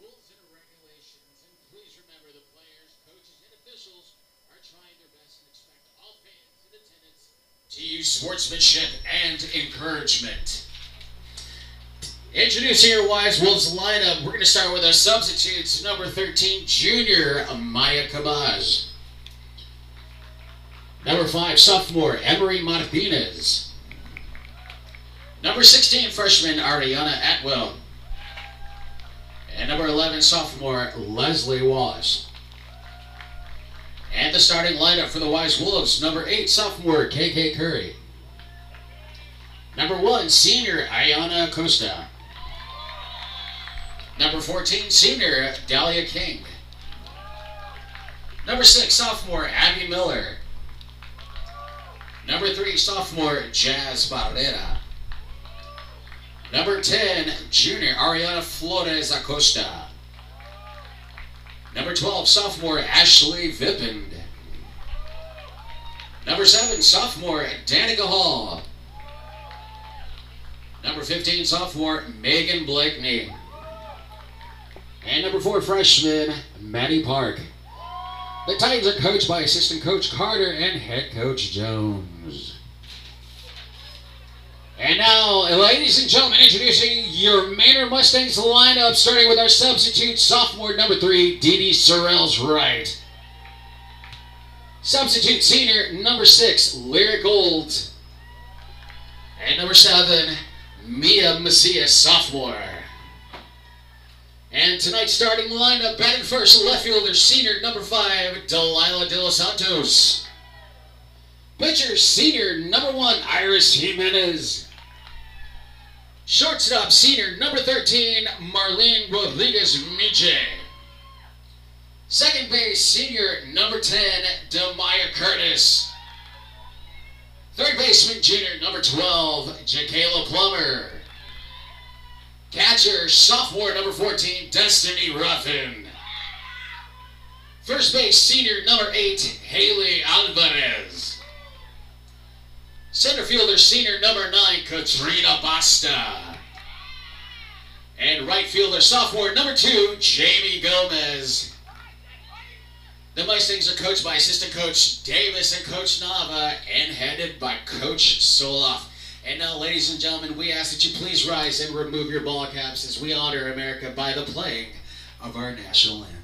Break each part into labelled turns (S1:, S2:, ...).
S1: rules and regulations, and please remember the players, coaches, and officials are trying their best and expect all fans in attendance to use sportsmanship and encouragement. Introducing your Weiss Wolves lineup, we're going to start with our substitutes. Number 13, junior Maya Cabaz. Number 5, sophomore Emery Martinez. Number 16, freshman Ariana Atwell. And number 11, sophomore Leslie Wallace. And the starting lineup for the Weiss Wolves, number 8, sophomore KK Curry. Number 1, senior Ayana Costa. Number 14, senior Dahlia King. Number 6, sophomore Abby Miller. Number 3, sophomore Jazz Barrera. Number 10, junior Ariana Flores Acosta. Number 12, sophomore Ashley Vippind. Number 7, sophomore Danica Hall. Number 15, sophomore Megan Blakeney. And number 4, freshman Maddie Park. The Titans are coached by assistant coach Carter and head coach Jones. And now, ladies and gentlemen, introducing your Manor Mustangs lineup, starting with our substitute sophomore number three, Dee Sorrells Wright. Substitute senior number six, Lyric Gold. And number seven, Mia Macias, sophomore. And tonight's starting lineup, batting first, left fielder, senior number five, Delilah De Los Santos. Pitcher, senior number one, Iris Jimenez. Shortstop, senior number 13, Marlene Rodriguez Miche. Second base, senior number 10, Demaya Curtis. Third baseman, junior number 12, Jacayla Plummer. Catcher, sophomore number 14, Destiny Ruffin. First base, senior number 8, Haley Alvarez. Center fielder, senior number 9, Katrina Basta. And right fielder, sophomore number 2, Jamie Gomez. The Mustangs are coached by assistant coach Davis and coach Nava and headed by coach Soloff. And now, ladies and gentlemen, we ask that you please rise and remove your ball caps as we honor America by the playing of our national anthem.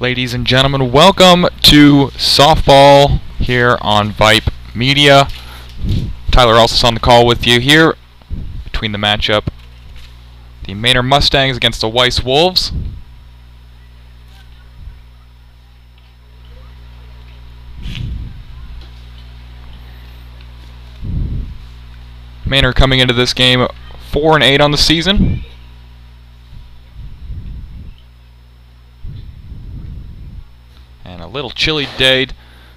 S2: Ladies and gentlemen, welcome to softball here on Vype Media. Tyler Alsis on the call with you here between the matchup the Manor Mustangs against the Weiss Wolves. Manor coming into this game 4 and 8 on the season. And a little chilly day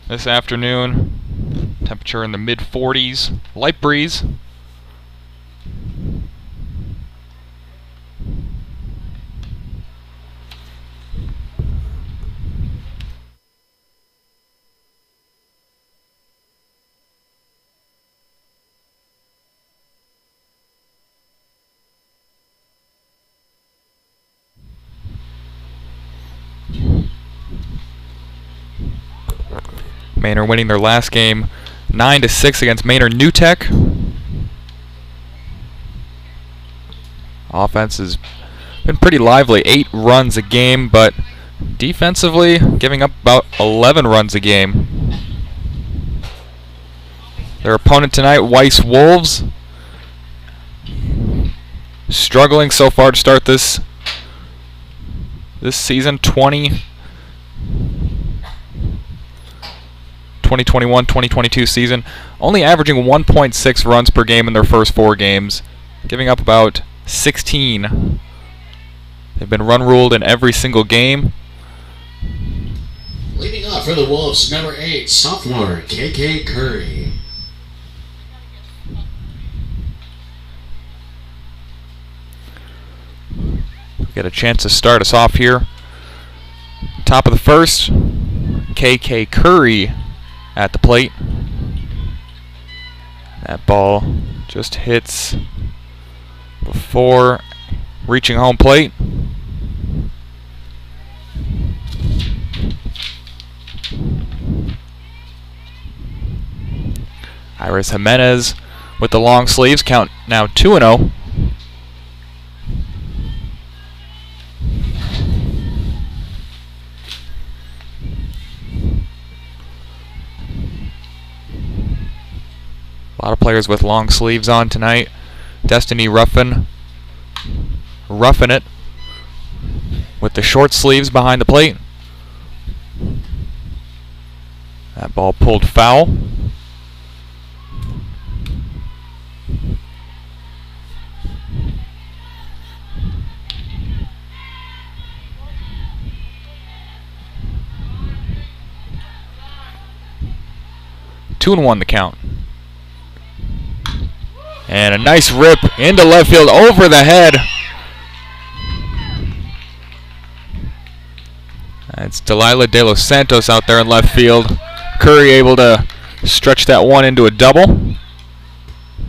S2: this afternoon. Temperature in the mid 40s. Light breeze. Manor winning their last game 9 to 6 against Manor New Tech. Offense has been pretty lively, 8 runs a game, but defensively giving up about 11 runs a game. Their opponent tonight, Weiss Wolves, struggling so far to start this this season 20 2021-2022 season, only averaging 1.6 runs per game in their first four games, giving up about 16. They've been run ruled in every single game.
S1: Leading off for the Wolves, number eight, sophomore KK Curry.
S2: Get a chance to start us off here. Top of the first, KK Curry at the plate. That ball just hits before reaching home plate. Iris Jimenez with the long sleeves count now 2 0. A lot of players with long sleeves on tonight. Destiny Ruffin roughing it with the short sleeves behind the plate. That ball pulled foul. Two and one the count. And a nice rip into left field over the head. It's Delilah De Los Santos out there in left field. Curry able to stretch that one into a double.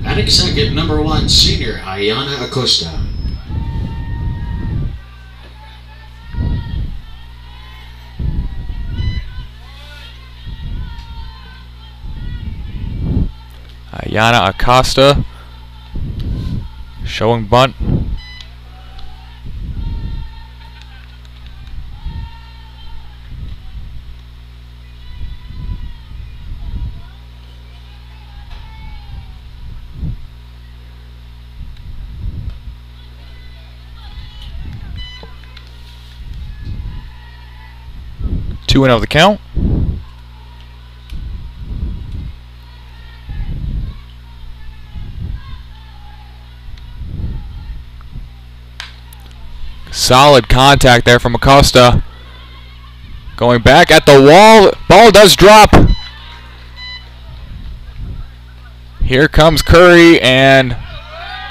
S1: Batting second, number one, senior Ayana Acosta.
S2: Ayana Acosta Showing bunt. Two and out of the count. Solid contact there from Acosta. Going back at the wall. Ball does drop. Here comes Curry, and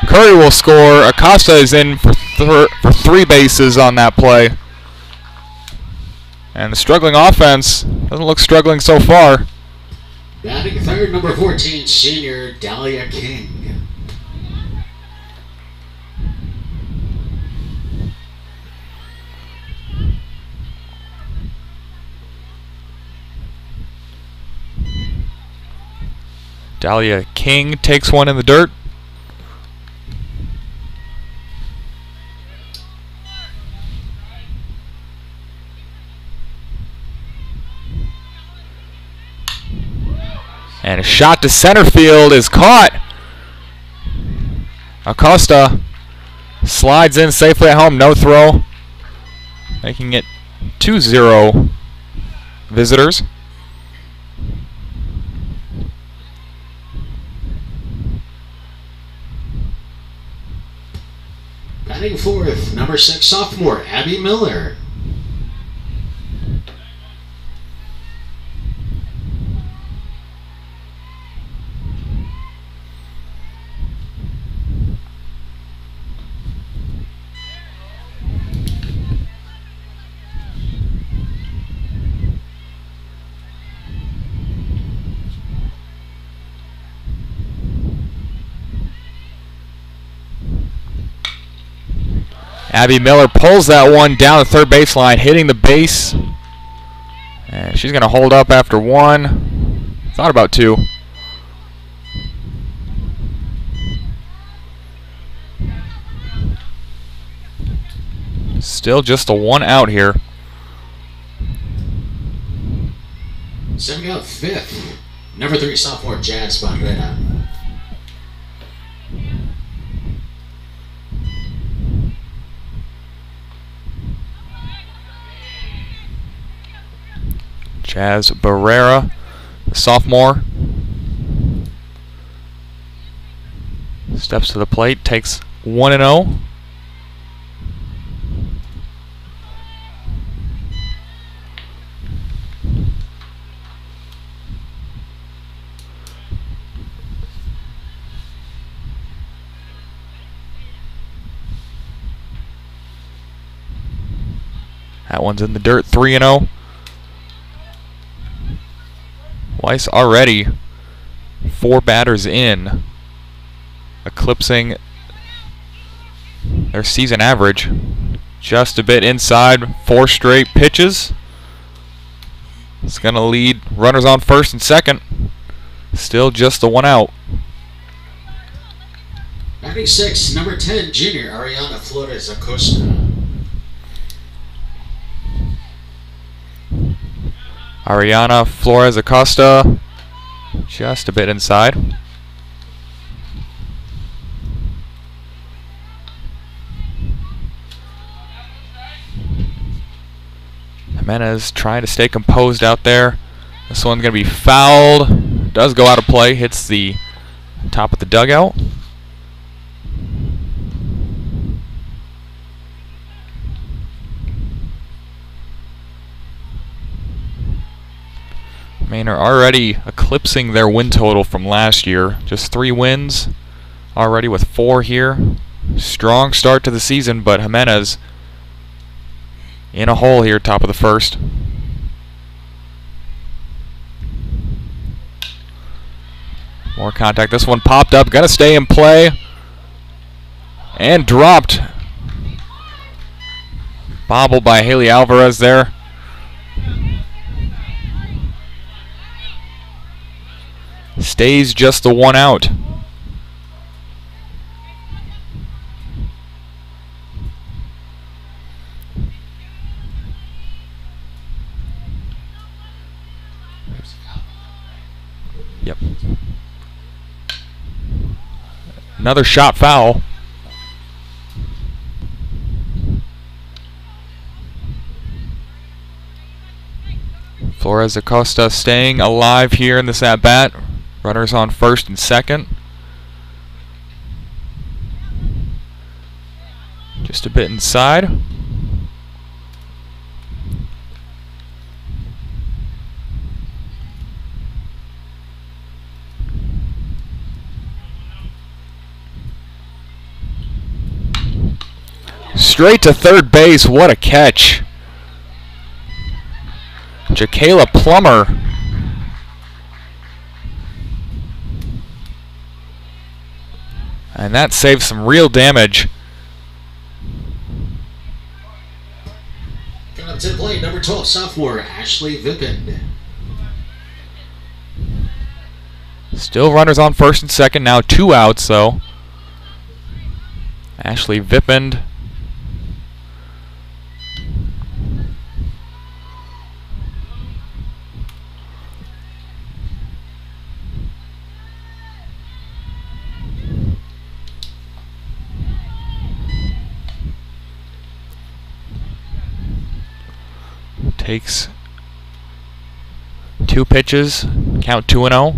S2: Curry will score. Acosta is in for, th for three bases on that play. And the struggling offense doesn't look struggling so far.
S1: Batting third, number 14, senior Dahlia King.
S2: Dahlia King takes one in the dirt. And a shot to center field is caught. Acosta slides in safely at home, no throw, making it 2 0 visitors.
S1: Batting fourth, number six sophomore, Abby Miller.
S2: Abby Miller pulls that one down the third baseline, hitting the base. And she's going to hold up after one. Thought about two. Still just a one out here.
S1: Setting up fifth. Number three sophomore Jazz Barrera.
S2: Jazz Barrera, sophomore. Steps to the plate, takes 1 and 0. That one's in the dirt, 3 and 0. Weiss already four batters in, eclipsing their season average. Just a bit inside, four straight pitches. It's going to lead runners on first and second. Still just the one out.
S1: Batting six, number 10, junior Ariana Flores Acosta.
S2: Ariana Flores Acosta just a bit inside. Jimenez trying to stay composed out there. This one's going to be fouled. Does go out of play. Hits the top of the dugout. Maine are already eclipsing their win total from last year. Just three wins already with four here. Strong start to the season, but Jimenez in a hole here, top of the first. More contact. This one popped up. Going to stay in play. And dropped. Bobbled by Haley Alvarez there. Stays just the one out. Yep. Another shot foul. Flores Acosta staying alive here in this at bat. Runners on first and second. Just a bit inside. Straight to third base. What a catch. Jacayla Plummer And that saves some real damage.
S1: Coming up to the plate, number 12, sophomore Ashley Vippind.
S2: Still runners on first and second, now two outs, though. Ashley Vippind Takes two pitches, count 2 and 0.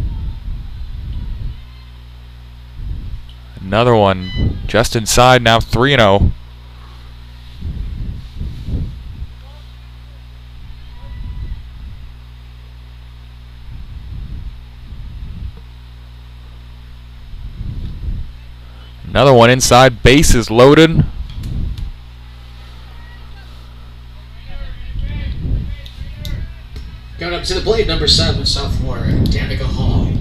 S2: Another one just inside, now 3 and 0. Another one inside, base is loaded.
S1: Coming up to the plate, number seven, sophomore Danica Hall.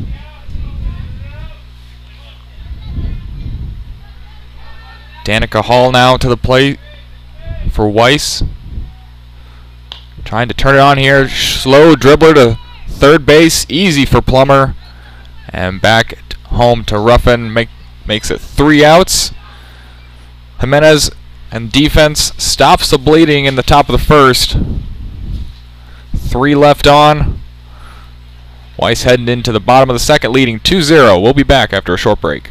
S2: Danica Hall now to the plate for Weiss. Trying to turn it on here. Slow dribbler to third base. Easy for Plummer. And back home to Ruffin. Make, makes it three outs. Jimenez and defense stops the bleeding in the top of the first. Three left on. Weiss heading into the bottom of the second, leading 2 0. We'll be back after a short break.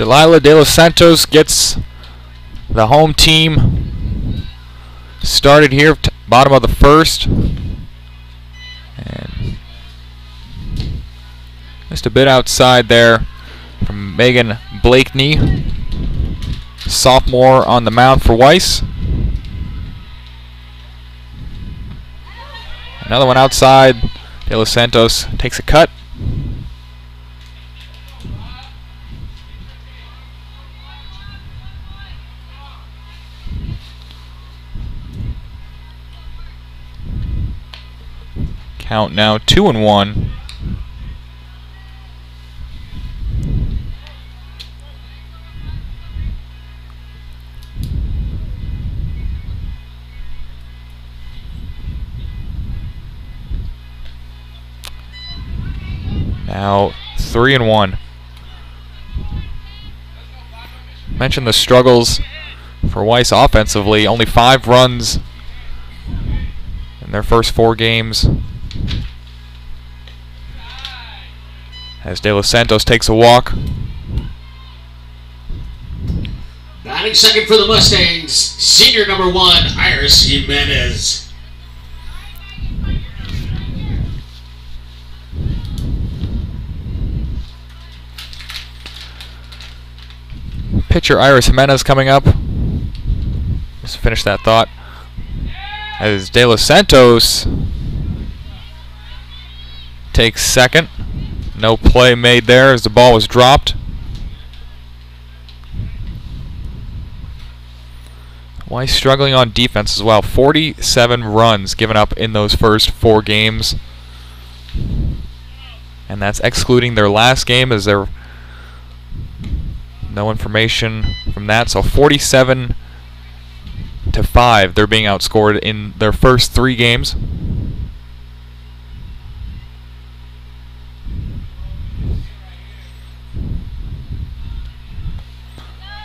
S2: Delilah De Los Santos gets the home team started here, bottom of the first. And just a bit outside there from Megan Blakeney, sophomore on the mound for Weiss. Another one outside. De Los Santos takes a cut. Count now two and one. Now three and one. Mention the struggles for Weiss offensively. Only five runs in their first four games. As De Los Santos takes a walk.
S1: Batting second for the Mustangs, senior number one, Iris Jimenez.
S2: Pitcher Iris Jimenez coming up. Let's finish that thought. As De Los Santos takes second. No play made there as the ball was dropped. Why struggling on defense as well. 47 runs given up in those first four games. And that's excluding their last game as their no information from that. So 47 to 5 they're being outscored in their first 3 games.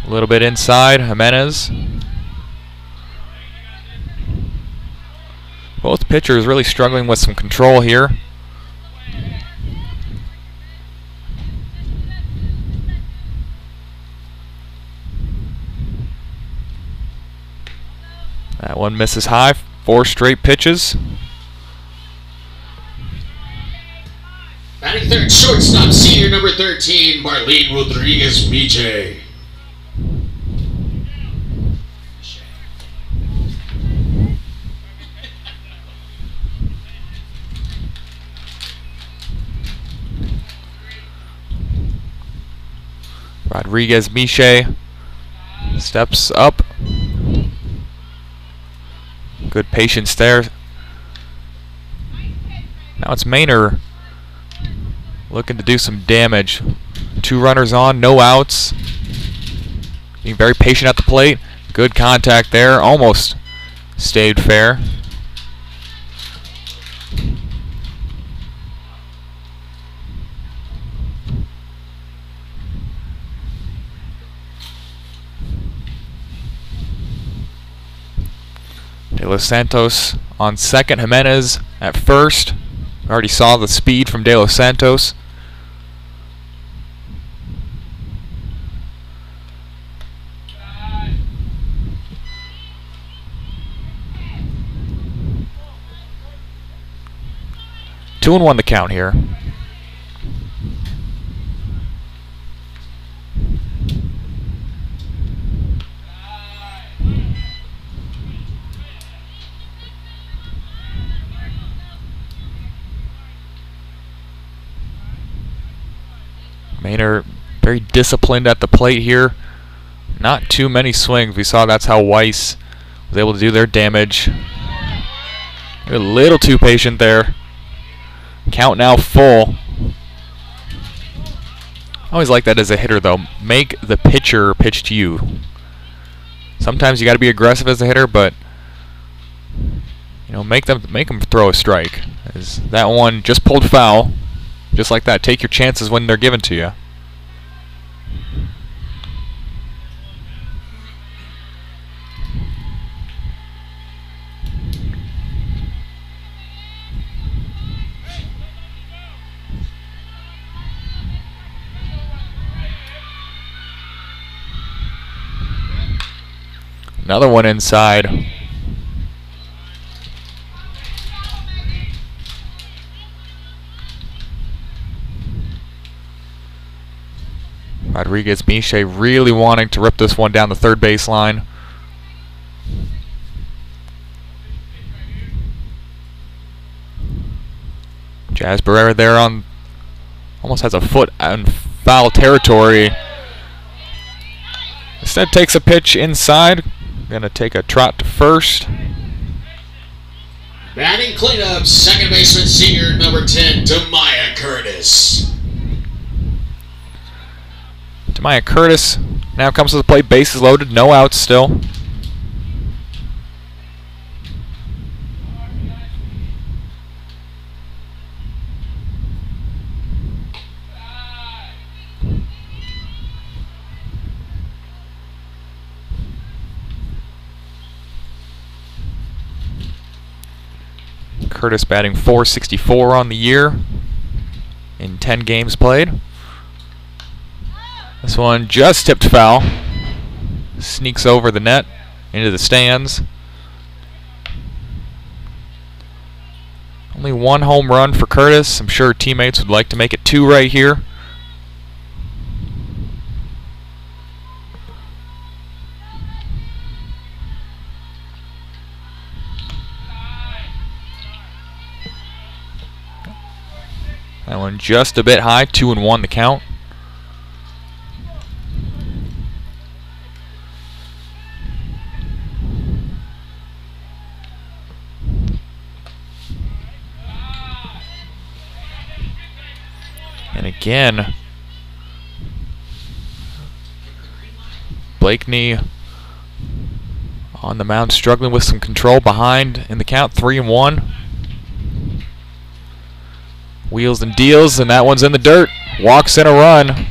S2: A little bit inside Jimenez. Both pitchers really struggling with some control here. That one misses high. Four straight pitches.
S1: Batting third, shortstop, senior number 13, Marlene Rodriguez Miche.
S2: Rodriguez Miche steps up. Good patience there. Now it's Manor looking to do some damage. Two runners on, no outs. Being very patient at the plate. Good contact there. Almost stayed fair. De Los Santos on second. Jimenez at first. Already saw the speed from De Los Santos. Two and one the count here. Manor very disciplined at the plate here. Not too many swings. We saw that's how Weiss was able to do their damage. a little too patient there. Count now full. I always like that as a hitter though. Make the pitcher pitch to you. Sometimes you got to be aggressive as a hitter, but you know, make them make them throw a strike. As that one just pulled foul. Just like that. Take your chances when they're given to you. Another one inside. Rodriguez Miche really wanting to rip this one down the third baseline. Jazz Barrera there on almost has a foot on foul territory. Instead takes a pitch inside. Gonna take a trot to first.
S1: Batting cleanup, second baseman senior number 10, Demaya Curtis.
S2: Demaya Curtis now comes to the plate, bases loaded, no outs still. Curtis batting 464 on the year in 10 games played. This one just tipped foul. Sneaks over the net into the stands. Only one home run for Curtis. I'm sure teammates would like to make it two right here. That one just a bit high, two and one the count. Again, Blakeney on the mound struggling with some control behind in the count, three and one. Wheels and deals, and that one's in the dirt. Walks in a run.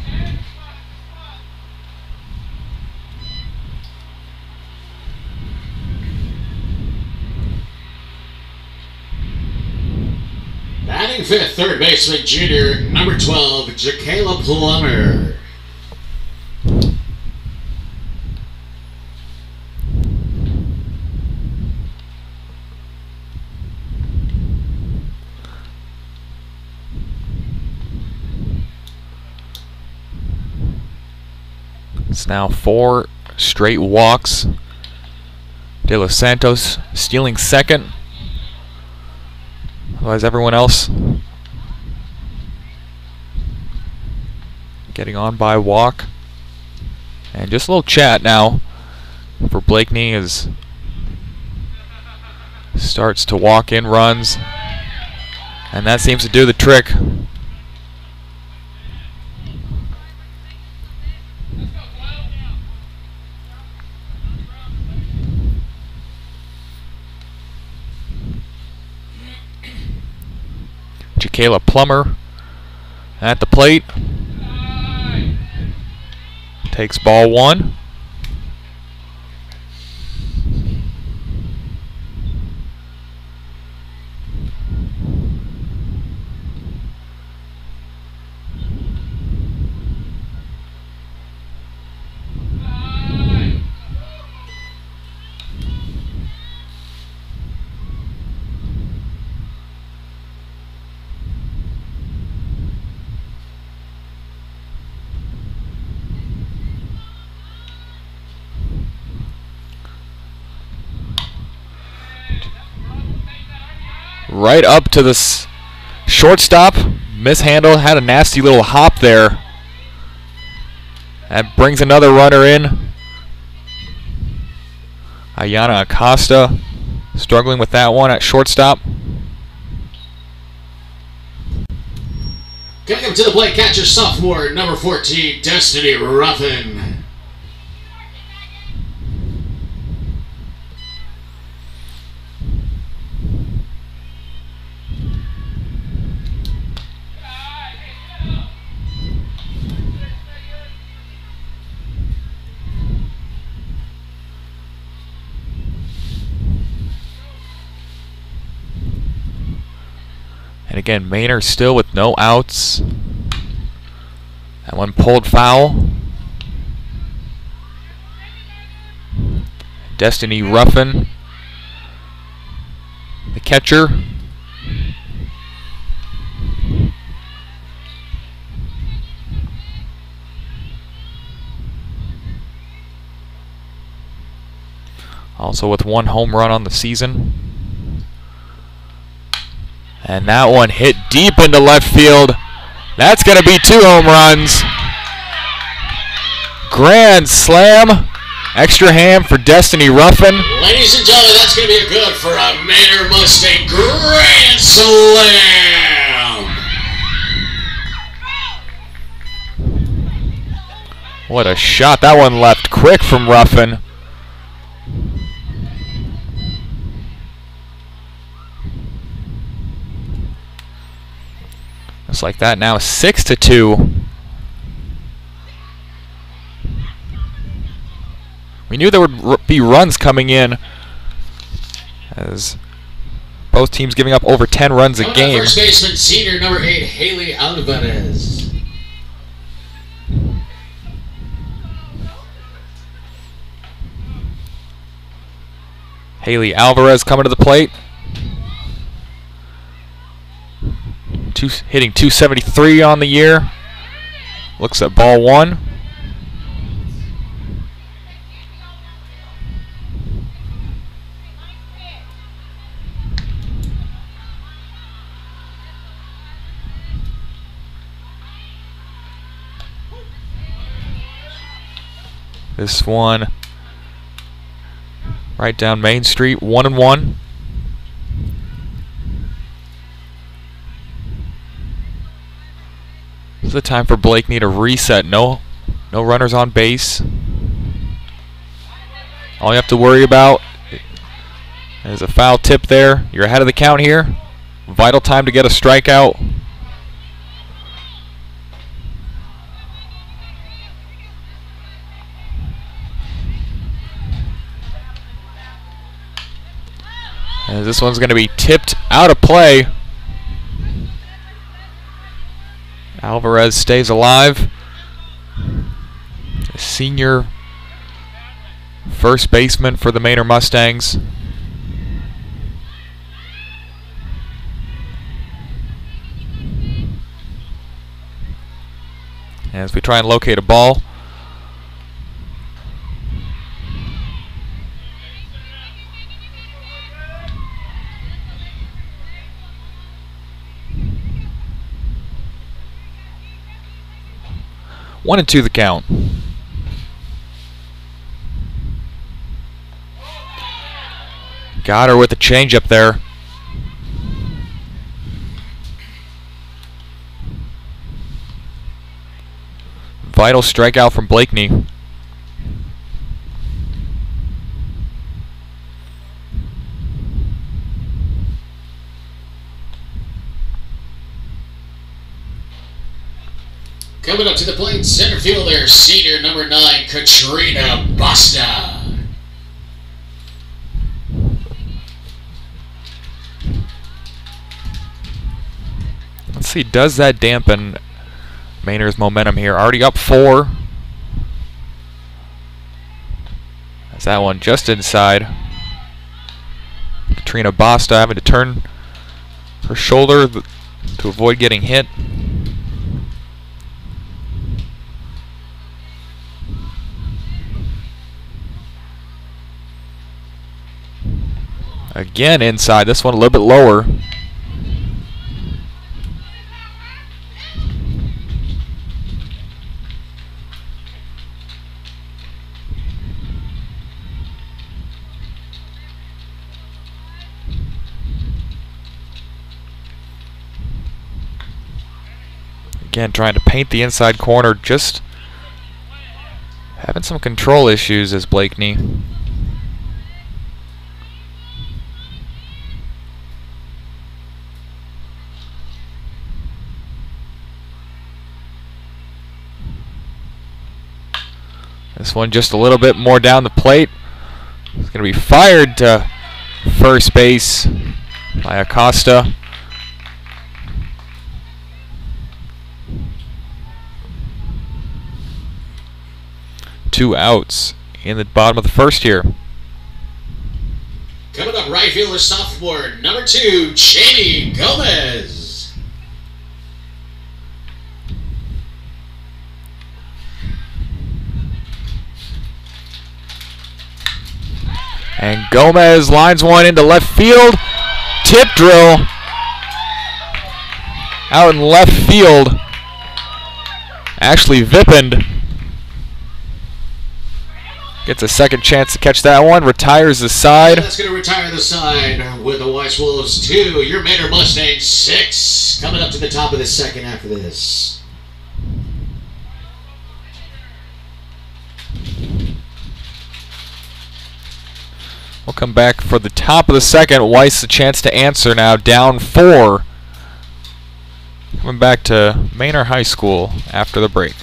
S1: Batting fifth, third baseman junior number 12, Jacayla Plummer.
S2: It's now four straight walks. De Los Santos stealing second. Otherwise, everyone else getting on by walk. And just a little chat now for Blakeney as starts to walk in runs. And that seems to do the trick. Jacayla Plummer at the plate. Takes ball one. Right up to this shortstop. Mishandled, had a nasty little hop there. That brings another runner in. Ayana Acosta struggling with that one at shortstop.
S1: Coming up to the plate, catcher sophomore, number 14, Destiny Ruffin.
S2: And again, Maynard still with no outs. That one pulled foul. Destiny Ruffin, the catcher. Also with one home run on the season. And that one hit deep into left field. That's going to be two home runs. Grand slam. Extra ham for Destiny Ruffin.
S1: Ladies and gentlemen, that's going to be a good for a Maynard Mustang Grand Slam.
S2: What a shot. That one left quick from Ruffin. Just like that now, six to two. We knew there would be runs coming in as both teams giving up over 10 runs a game.
S1: First baseman, senior number eight, Haley Alvarez.
S2: Haley Alvarez coming to the plate. Two, hitting 273 on the year. Looks at ball one. This one right down Main Street, one and one. Is the time for Blakeney to need a reset. No, no runners on base. All you have to worry about is a foul tip there. You're ahead of the count here. Vital time to get a strikeout. As this one's going to be tipped out of play. Alvarez stays alive. Senior first baseman for the Maynard Mustangs. As we try and locate a ball. One and two the count. Got her with a change up there. Vital strikeout from Blakeney.
S1: Coming up to the plate, center fielder, senior number nine, Katrina Basta.
S2: Let's see, does that dampen Manor's momentum here? Already up four. That's that one just inside. Katrina Basta having to turn her shoulder to avoid getting hit. Again inside, this one a little bit lower. Again, trying to paint the inside corner, just having some control issues as Blakeney. This one just a little bit more down the plate. It's going to be fired to first base by Acosta. Two outs in the bottom of the first here.
S1: Coming up, right fielder sophomore number two, Jamie Gomez.
S2: And Gomez lines one into left field. Tip drill. Out in left field. Ashley Vippind gets a second chance to catch that one. Retires the side.
S1: That's going to retire the side with the Weiss Wolves two. Your Manor Mustang six. Coming up to the top of the second after this.
S2: We'll come back for the top of the second. Weiss a chance to answer now, down four. Coming back to Manor High School after the break.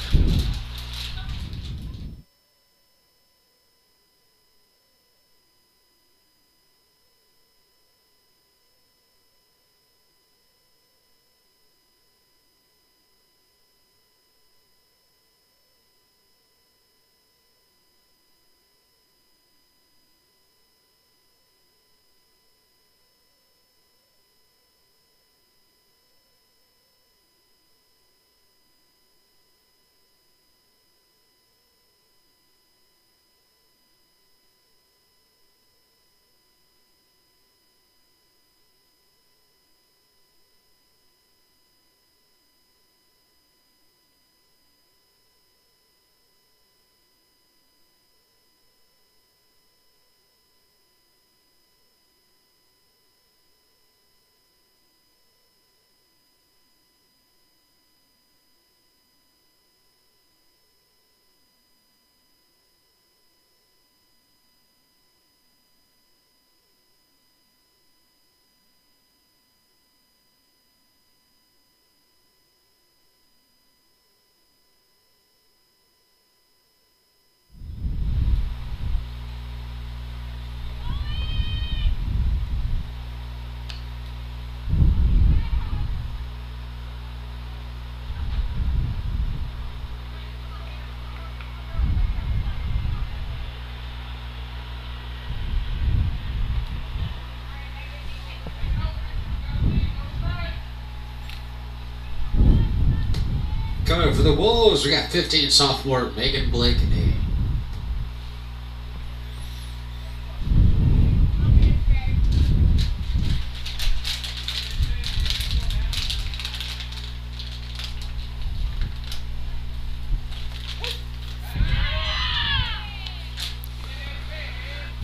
S1: Coming for the Wolves, we got 15 sophomore Megan Blakeney.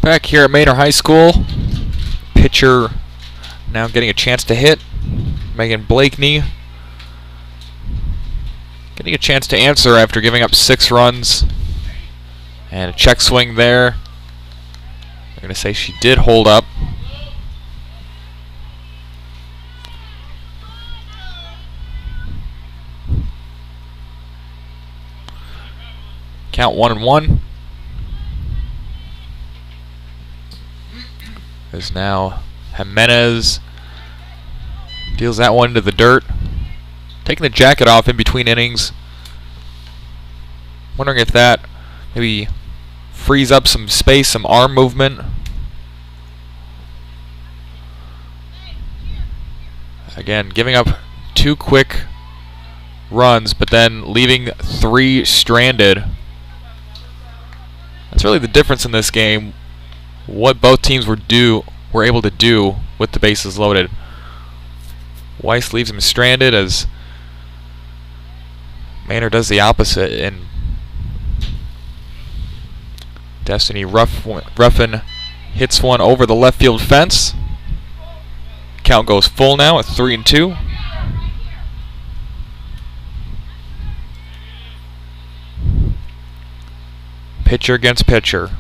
S2: Back here at Manor High School, pitcher now getting a chance to hit. Megan Blakeney getting a chance to answer after giving up six runs. And a check swing there. I'm going to say she did hold up. Count one and one. Is now Jimenez deals that one to the dirt. Taking the jacket off in between innings. Wondering if that maybe frees up some space, some arm movement. Again, giving up two quick runs, but then leaving three stranded. That's really the difference in this game. What both teams were do were able to do with the bases loaded. Weiss leaves him stranded as Manor does the opposite and Destiny Ruff Ruffin hits one over the left field fence. Count goes full now at three and two. Pitcher against pitcher.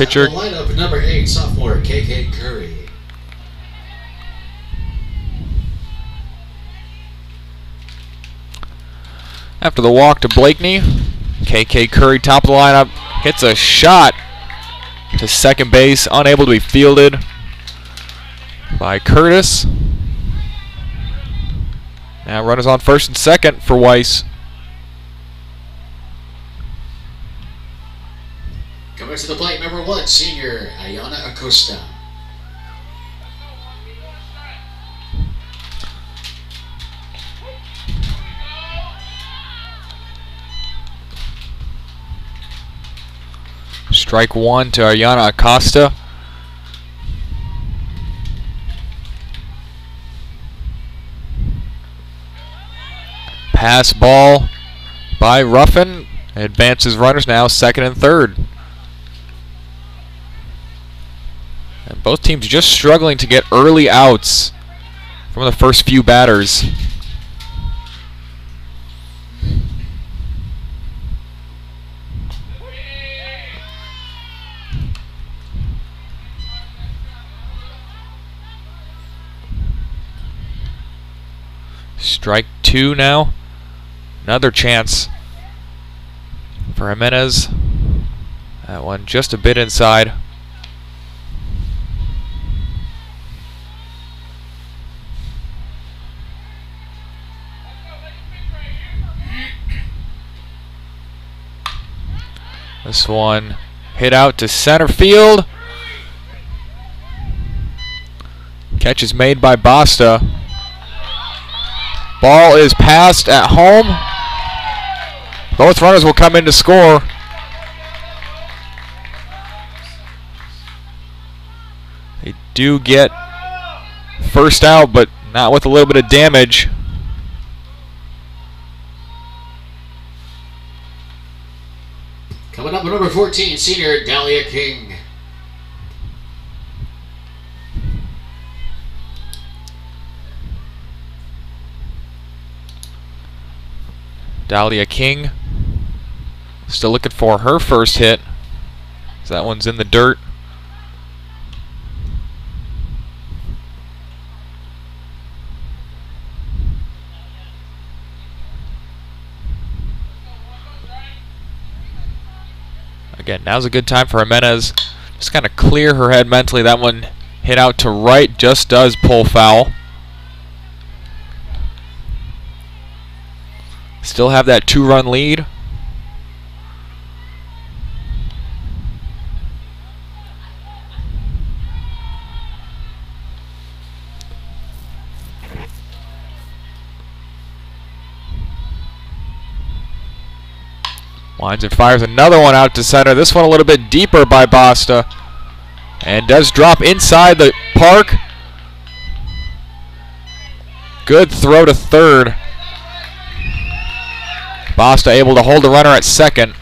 S2: Pitcher.
S1: The lineup number eight, sophomore KK Curry.
S2: After the walk to Blakeney, KK Curry, top of the lineup, hits a shot to second base, unable to be fielded by Curtis. Now runners on first and second for Weiss.
S1: To the plate, number one, senior Ayana Acosta.
S2: Strike one to Ayana Acosta. Pass ball by Ruffin. Advances runners now second and third. And both teams just struggling to get early outs from the first few batters. Strike two now. Another chance for Jimenez. That one just a bit inside. This one hit out to center field. Catch is made by Basta. Ball is passed at home. Both runners will come in to score. They do get first out, but not with a little bit of damage.
S1: Coming up at number 14, senior Dahlia King.
S2: Dahlia King still looking for her first hit. So that one's in the dirt. Again, now's a good time for Jimenez. Just kind of clear her head mentally. That one hit out to right, just does pull foul. Still have that two-run lead. Winds and fires another one out to center. This one a little bit deeper by Basta. And does drop inside the park. Good throw to third. Basta able to hold the runner at second.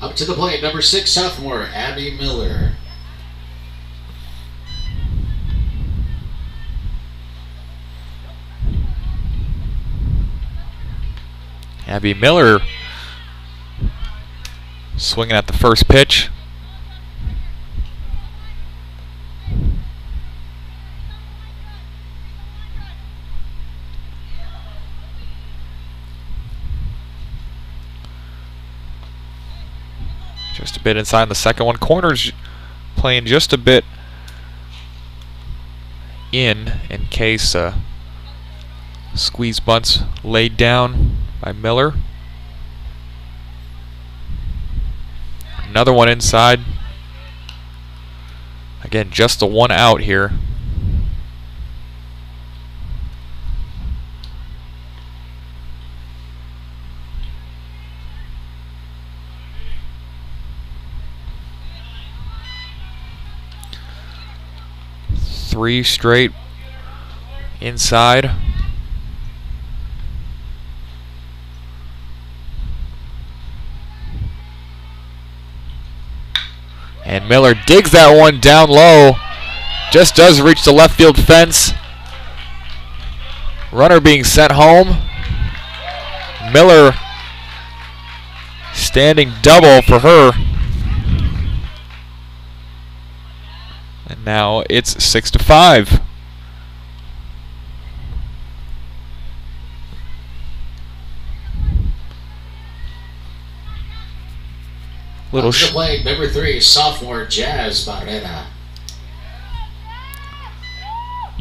S1: Up to the plate, number six sophomore, Abby Miller.
S2: Abby Miller swinging at the first pitch. Just a bit inside the second one. Corners playing just a bit in in case uh, squeeze bunts laid down by Miller. Another one inside. Again, just the one out here. Three straight inside. And Miller digs that one down low. Just does reach the left field fence. Runner being sent home. Miller standing double for her. And now it's six to five. Little
S1: Up to the
S2: sh-
S1: plate, number three sophomore, Jazz Barrera.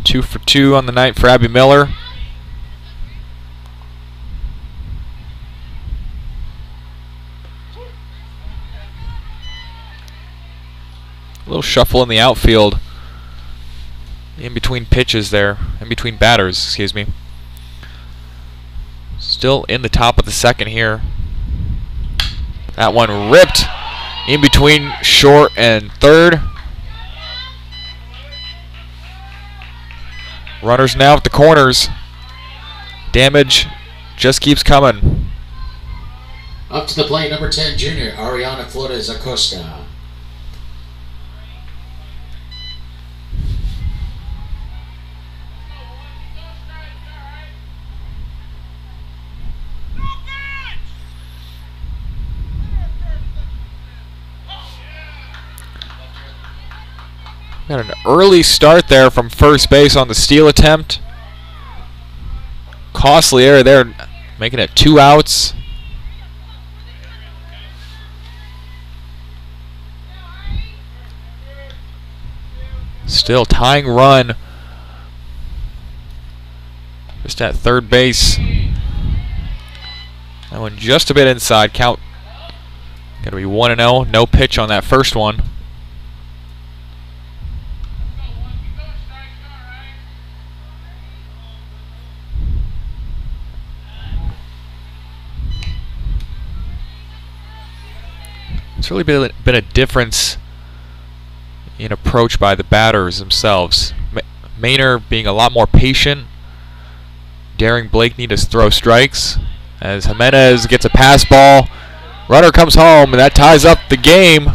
S2: two for two on the night for Abby Miller. A little shuffle in the outfield. In between pitches there. In between batters, excuse me. Still in the top of the second here. That one ripped in between short and third. Runners now at the corners. Damage just keeps coming.
S1: Up to the plate, number 10 junior, Ariana Flores Acosta.
S2: Got an early start there from first base on the steal attempt. Costly error there, making it two outs. Still tying run. Just at third base. That one just a bit inside. Count. Going to be 1 0. No pitch on that first one. It's really been been a difference in approach by the batters themselves. Ma- Manor being a lot more patient, daring Blakeney to throw strikes. As Jimenez gets a pass ball, runner comes home, and that ties up the game.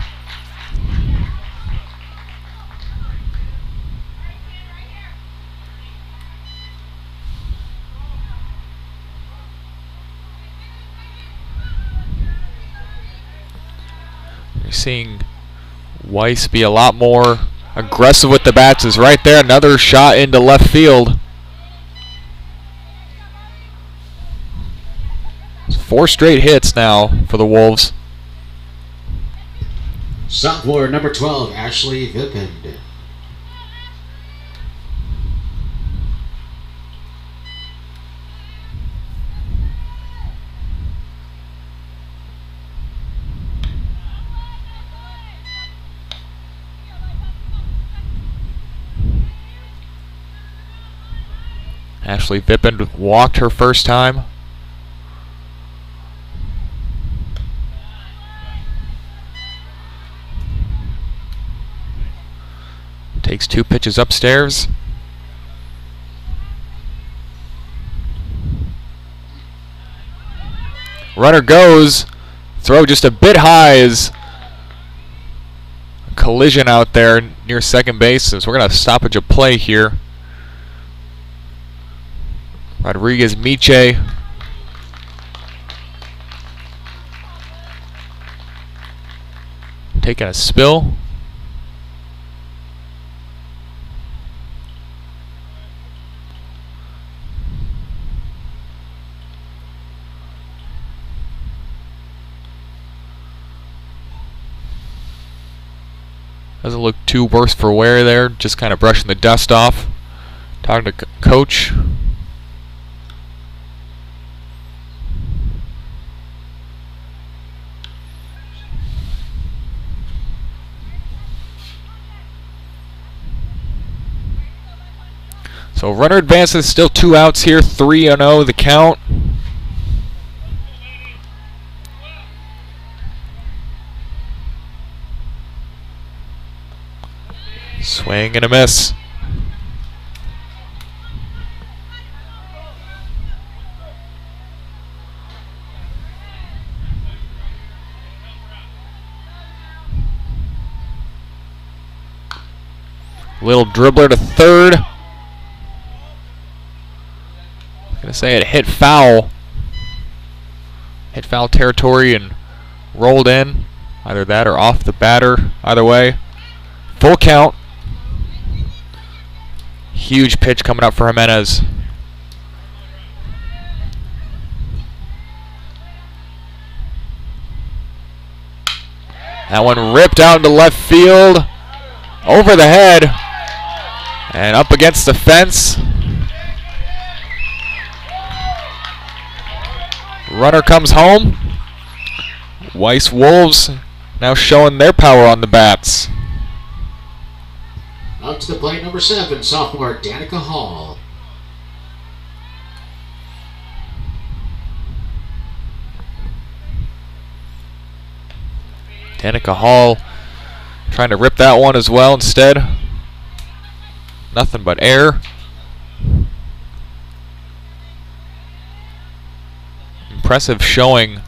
S2: Seeing Weiss be a lot more aggressive with the bats. Is right there. Another shot into left field. Four straight hits now for the Wolves.
S1: Sophomore, number 12, Ashley Vipend.
S2: Ashley Vippind walked her first time. Takes two pitches upstairs. Runner goes. Throw just a bit high is collision out there near second base. So we're going to stoppage of play here. Rodriguez Miche. Taking a spill. Doesn't look too worse for wear there. Just kind of brushing the dust off. Talking to coach. So runner advances, still two outs here, 3 0 the count. Swing and a miss. Little dribbler to third. Gonna say it hit foul. Hit foul territory and rolled in. Either that or off the batter. Either way. Full count. Huge pitch coming up for Jimenez. That one ripped out into left field. Over the head. And up against the fence. Runner comes home. Weiss Wolves now showing their power on the bats.
S1: Up to the plate, number seven, sophomore Danica Hall.
S2: Danica Hall trying to rip that one as well instead. Nothing but air. Impressive showing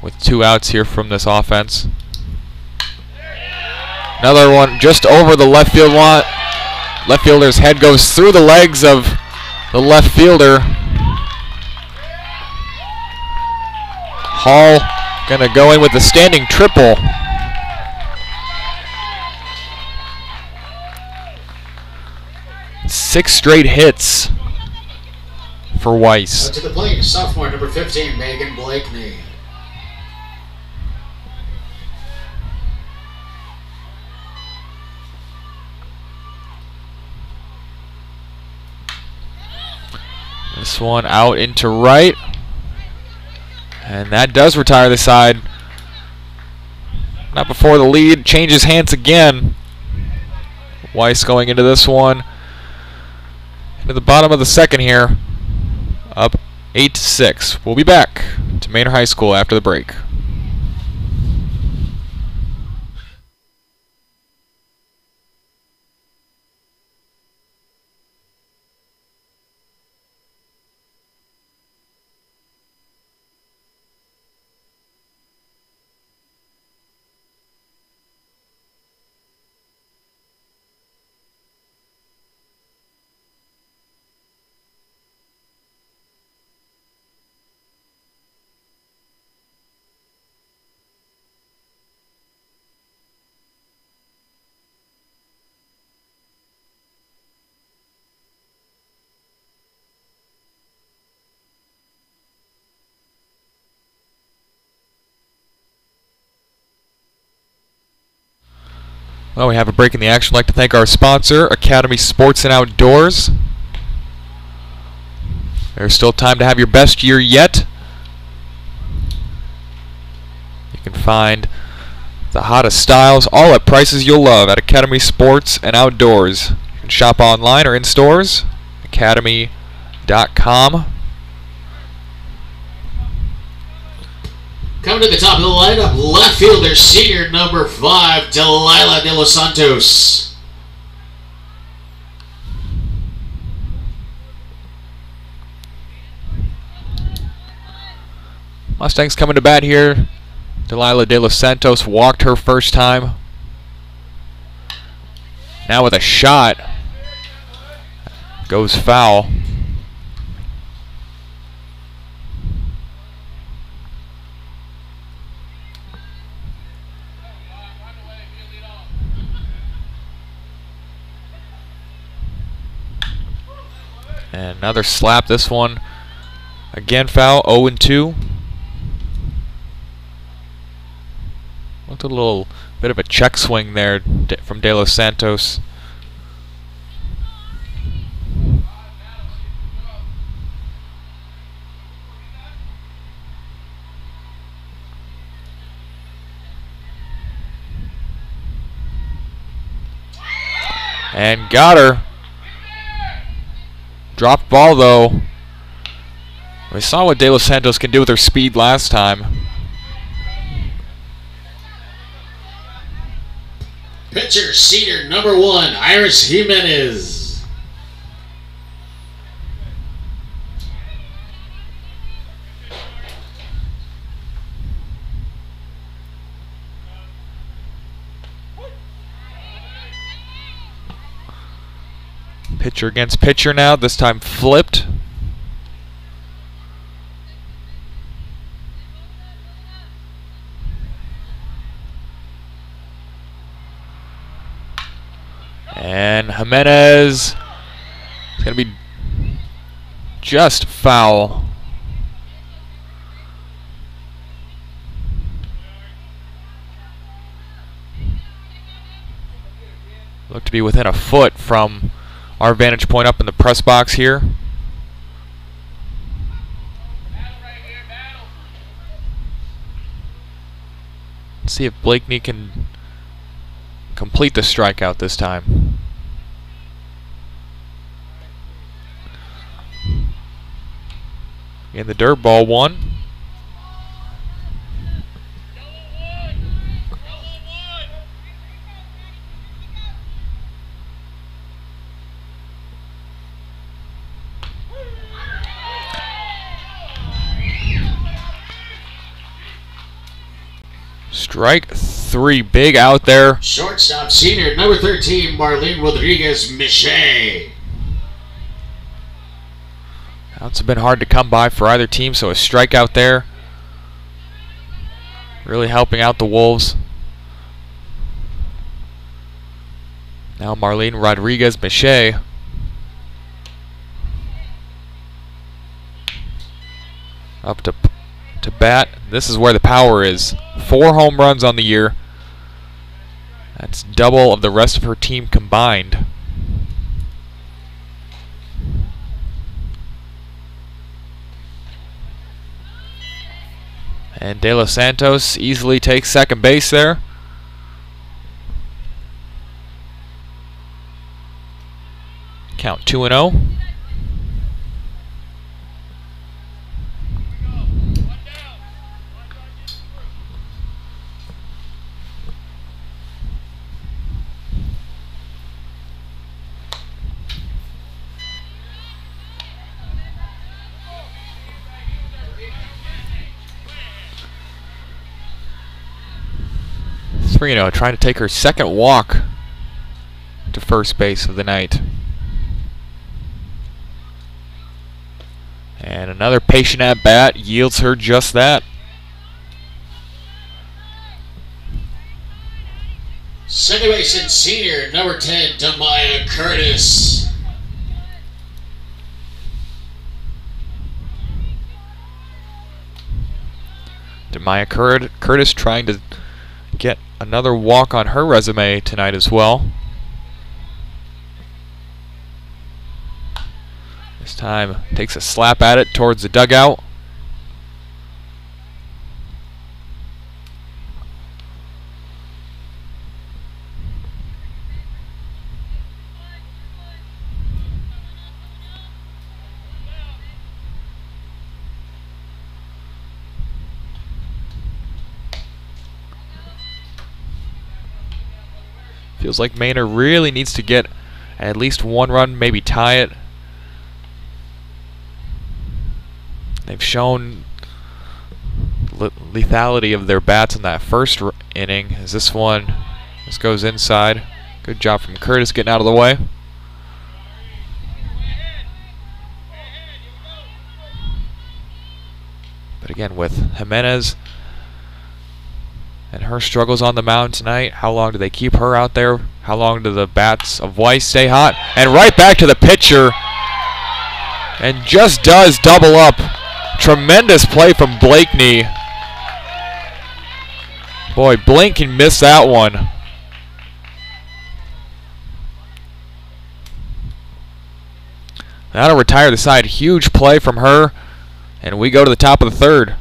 S2: with two outs here from this offense. Another one just over the left field line. Left fielder's head goes through the legs of the left fielder. Hall gonna go in with the standing triple. Six straight hits for Weiss.
S1: To the plate, sophomore number 15, Megan Blakeney.
S2: This one out into right. And that does retire the side. Not before the lead changes hands again. Weiss going into this one. Into the bottom of the second here. Up 8 to 6. We'll be back to Manor High School after the break. Well, we have a break in the action. I'd like to thank our sponsor, Academy Sports and Outdoors. There's still time to have your best year yet. You can find the hottest styles, all at prices you'll love at Academy Sports and Outdoors. You can shop online or in stores, academy.com.
S1: Coming to the top of the lineup, left fielder, senior number five, Delilah De Los Santos.
S2: Mustangs coming to bat here. Delilah De Los Santos walked her first time. Now with a shot. Goes foul. And another slap. This one again foul. 0 and 2. Looked a little bit of a check swing there from De Los Santos. And got her. Dropped ball though. We saw what De Los Santos can do with her speed last time.
S1: Pitcher, senior number one, Iris Jimenez.
S2: Pitcher against pitcher now, this time flipped. And Jimenez is going to be just foul. Look to be within a foot from our vantage point up in the press box here. Let's see if Blakeney can complete the strikeout this time. And the dirt ball one. Strike three, big out there.
S1: Shortstop, senior number 13, Marlene Rodriguez Miche.
S2: Outs have been hard to come by for either team, so a strikeout there. Really helping out the Wolves. Now Marlene Rodriguez Miche. Up to to bat. This is where the power is. Four home runs on the year. That's double of the rest of her team combined. And De Los Santos easily takes second base there. Count 2 and 0. Zero, trying to take her second walk to first base of the night. And another patient at bat yields her just that.
S1: Second baseman, senior number 10, Demaya Curtis.
S2: Demaya Cur- Curtis trying to get another walk on her resume tonight as well. This time takes a slap at it towards the dugout. Feels like Manor really needs to get at least one run, maybe tie it. They've shown lethality of their bats in that first inning. Is this one, this goes inside. Good job from Curtis getting out of the way. But again, with Jimenez and her struggles on the mound tonight, how long do they keep her out there? How long do the bats of Weiss stay hot? And right back to the pitcher. And just does double up. Tremendous play from Blakeney. Boy, Blinken missed that one. That'll retire the side. Huge play from her. And we go to the top of the third.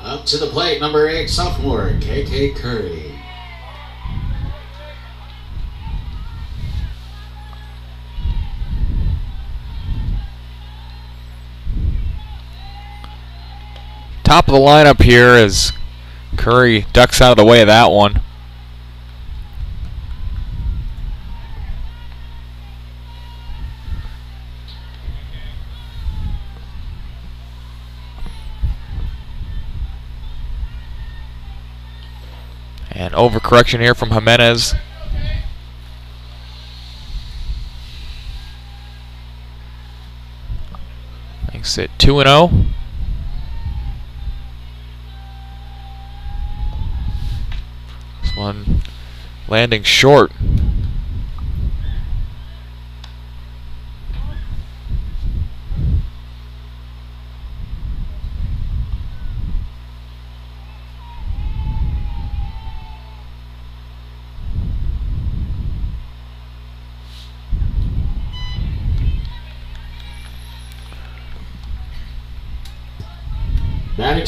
S1: Up number eight, sophomore, KK Curry.
S2: Top of the lineup here as Curry ducks out of the way of that one. Overcorrection here from Jimenez. Makes it 2 0. This one landing short.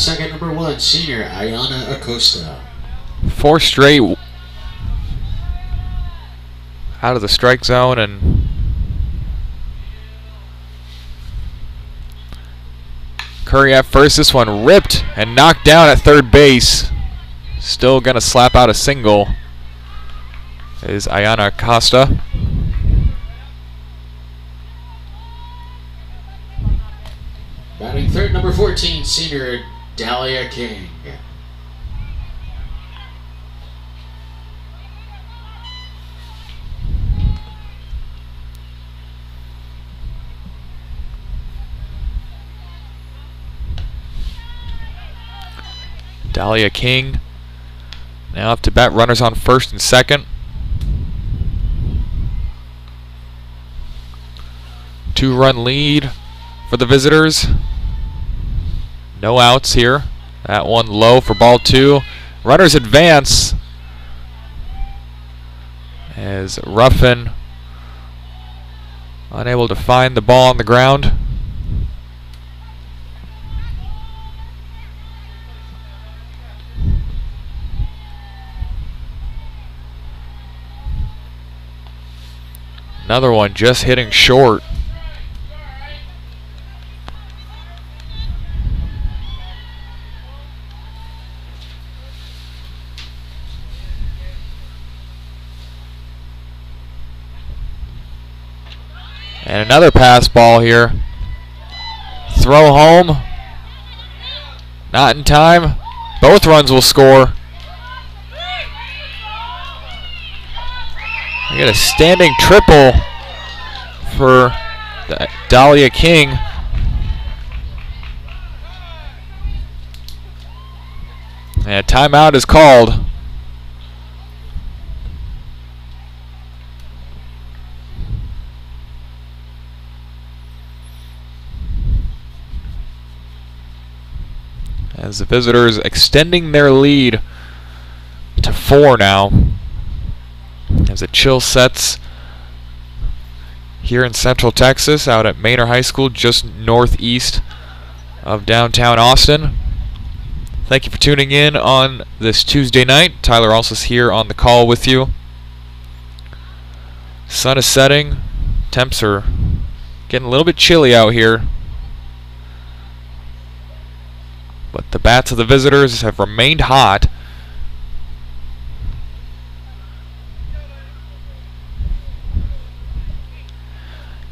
S1: Second, number one, senior Ayana Acosta.
S2: Four straight out of the strike zone and Curry at first. This one ripped and knocked down at third base. Still going to slap out a single is Ayana Acosta.
S1: Batting third, number 14, senior Dahlia King.
S2: Dahlia King now have to bat runners on first and second. Two run lead for the visitors. No outs here. That one low for ball two. Runners advance as Ruffin unable to find the ball on the ground. Another one just hitting short. And another pass ball here. Throw home. Not in time. Both runs will score. We get a standing triple for Dahlia King. And a timeout is called. As the visitors extending their lead to four now. As it chill sets here in Central Texas, out at Manor High School, just northeast of downtown Austin. Thank you for tuning in on this Tuesday night. Tyler also is here on the call with you. Sun is setting. Temps are getting a little bit chilly out here. But the bats of the visitors have remained hot.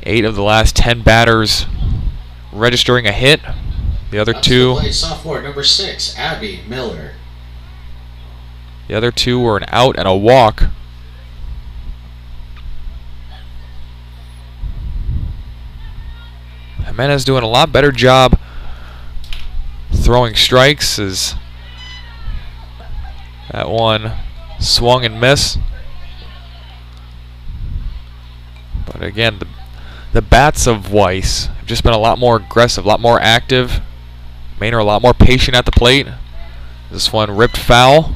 S2: Eight of the last ten batters registering a hit. The other two.
S1: Play, sophomore number six, Abby Miller.
S2: The other two were an out and a walk. Jimenez doing a lot better job throwing strikes as that one swung and missed. But again, the, the bats of Weiss have just been a lot more aggressive, a lot more active. Manor a lot more patient at the plate. This one ripped foul.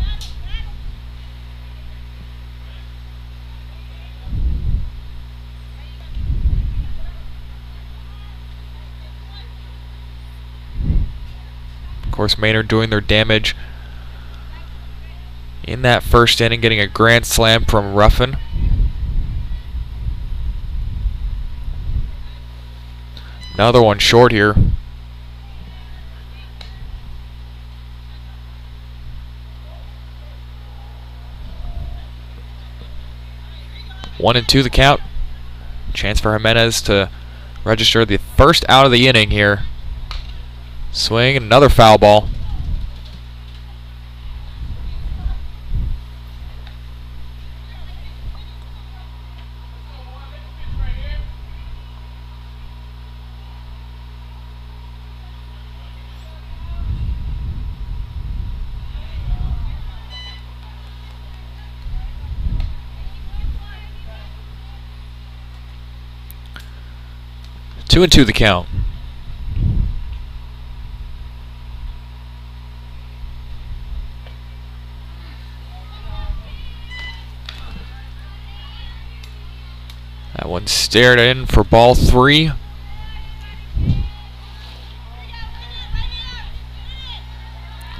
S2: Of course, Manor doing their damage in that first inning, getting a grand slam from Ruffin. Another one short here. One and two the count. Chance for Jimenez to register the first out of the inning here. Swing, and another foul ball. Two and two the count. That one stared in for ball three.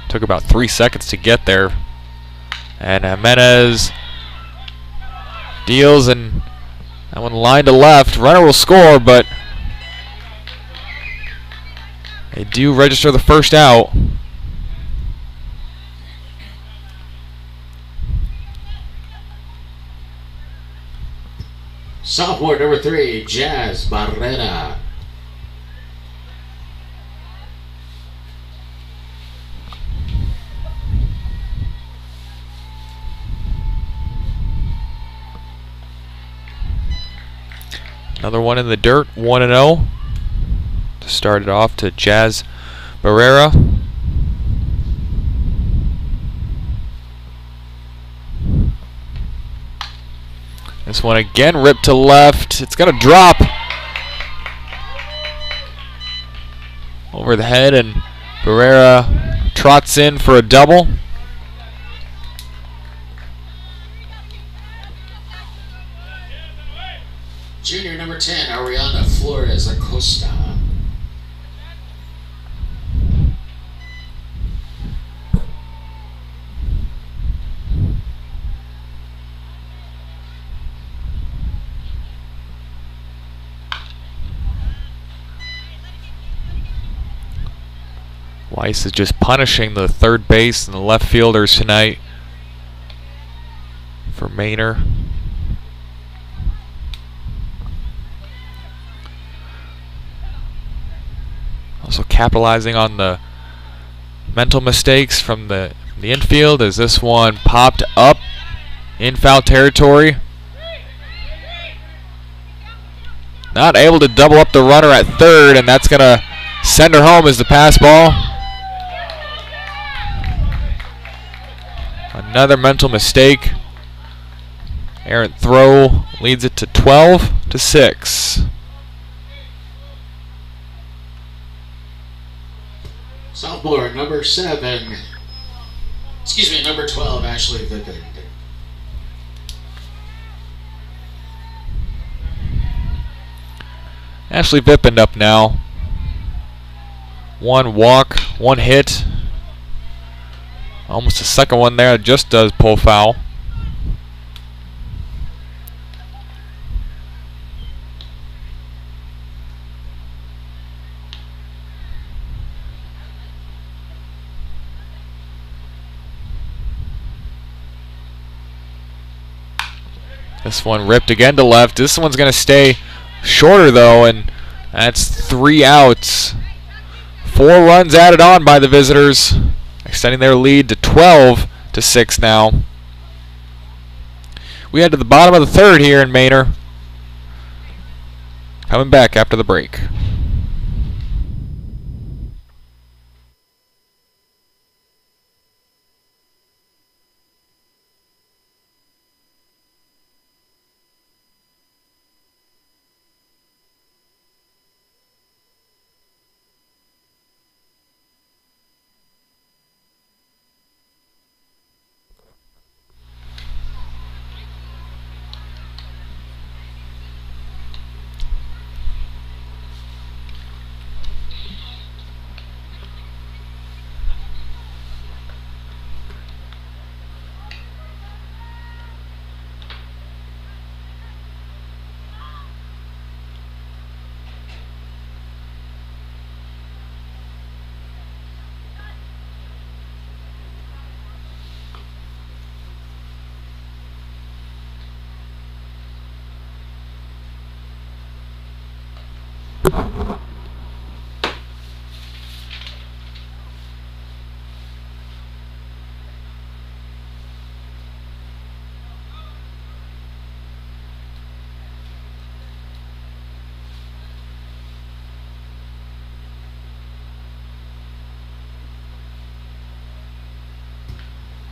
S2: Took about three seconds to get there. And Jimenez deals and that one line to left. Runner will score, but they do register the first out.
S1: Sophomore number three, Jazz Barrera.
S2: Another one in the dirt, 1 and 0. To start it off to Jazz Barrera. This one again ripped to left. It's going to drop over the head, and Barrera trots in for a double.
S1: Junior number 10, Ariana Flores Acosta.
S2: Weiss is just punishing the third base and the left fielders tonight for Manor. Also capitalizing on the mental mistakes from the, the infield as this one popped up in foul territory. Not able to double up the runner at third, and that's going to send her home as the pass ball. Another mental mistake. Errant throw leads it to 12 to 6.
S1: South Sophomore number seven. Excuse me, number 12, Ashley Vippen.
S2: Ashley Vippen up now. One walk, one hit. Almost a second one there, just does pull foul. This one ripped again to left. This one's going to stay shorter, though, and that's three outs. Four runs added on by the visitors, extending their lead to 12 to 6 now. We head to the bottom of the third here in Manor. Coming back after the break.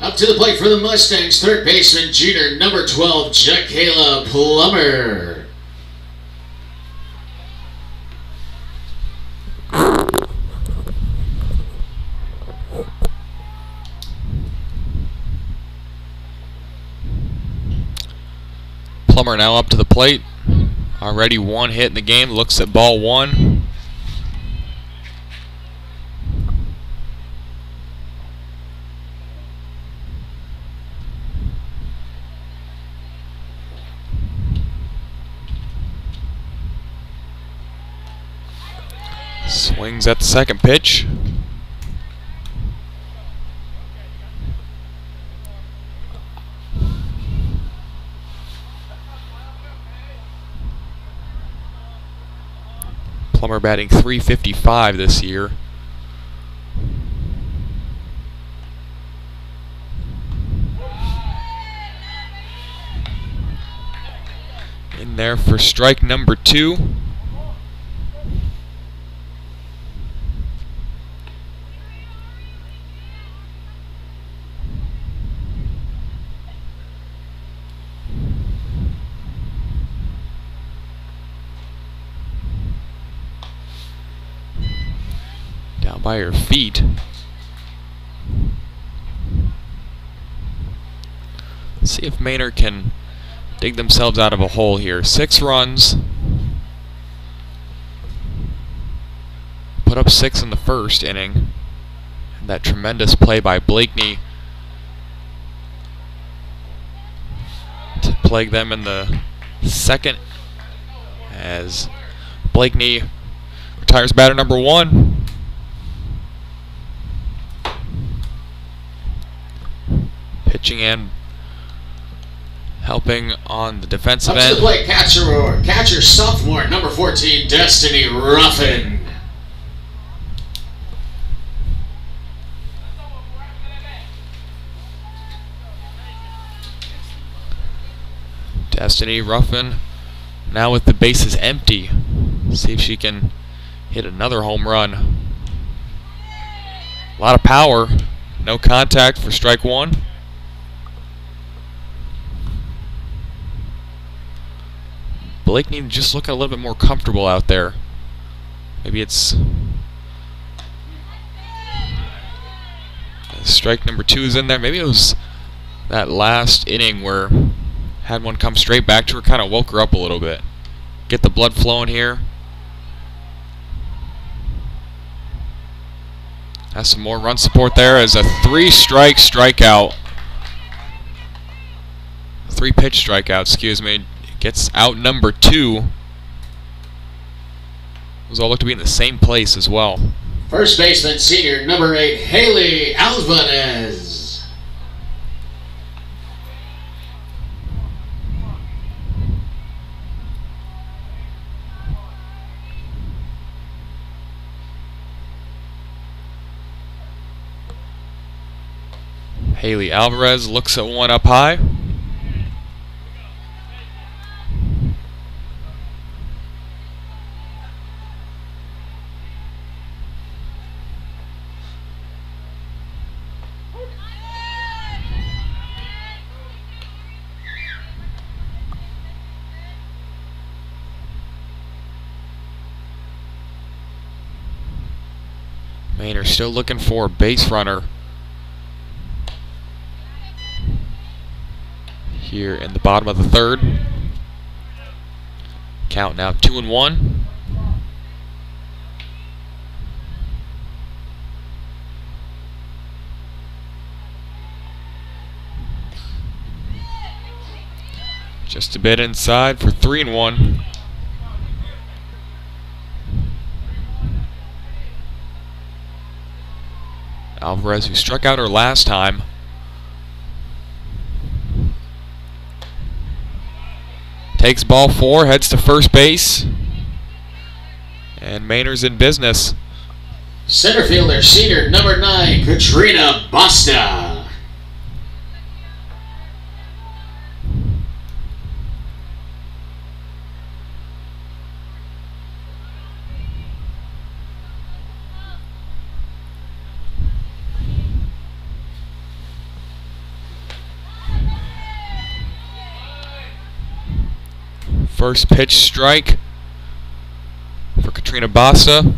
S1: Up to the plate for the Mustangs, third baseman, junior number 12, Jacayla Plummer.
S2: Plummer now up to the plate. Already one hit in the game. Looks at ball one. Swings at the second pitch. Plummer batting 355 this year. In there for strike number two. Feet. Let's see if Manor can dig themselves out of a hole here. Six runs. Put up six in the first inning. And that tremendous play by Blakeney to plague them in the second as Blakeney retires batter number one. Pitching and helping on the defensive
S1: Up to
S2: end.
S1: the plate, catcher, catcher sophomore, number 14, Destiny Ruffin.
S2: Destiny Ruffin now with the bases empty. See if she can hit another home run. A lot of power. No contact for strike one. Blakeney just looking a little bit more comfortable out there. Maybe it's strike number two is in there. Maybe it was that last inning where had one come straight back to her, kind of woke her up a little bit. Get the blood flowing here. Has some more run support there as a three strike strikeout. Three pitch strikeout, excuse me. Gets out number two. Those all look to be in the same place as well.
S1: First baseman, senior, number 8, Haley Alvarez.
S2: Haley Alvarez looks at one up high. Manor still looking for a base runner. Here in the bottom of the third. Count now two and one. Just a bit inside for three and one. Alvarez, who struck out her last time. Takes ball four, heads to first base. And Manor's in business.
S1: Center fielder, senior, number 9, Katrina Basta.
S2: First pitch strike for Katrina Bassa.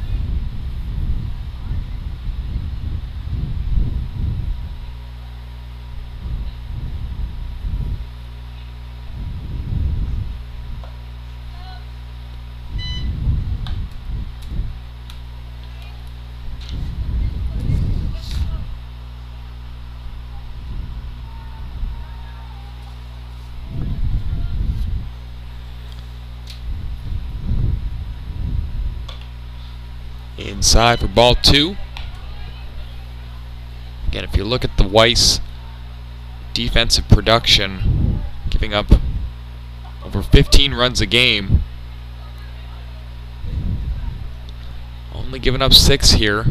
S2: Inside for ball two. Again, if you look at the Weiss defensive production, giving up over 15 runs a game, only giving up six here.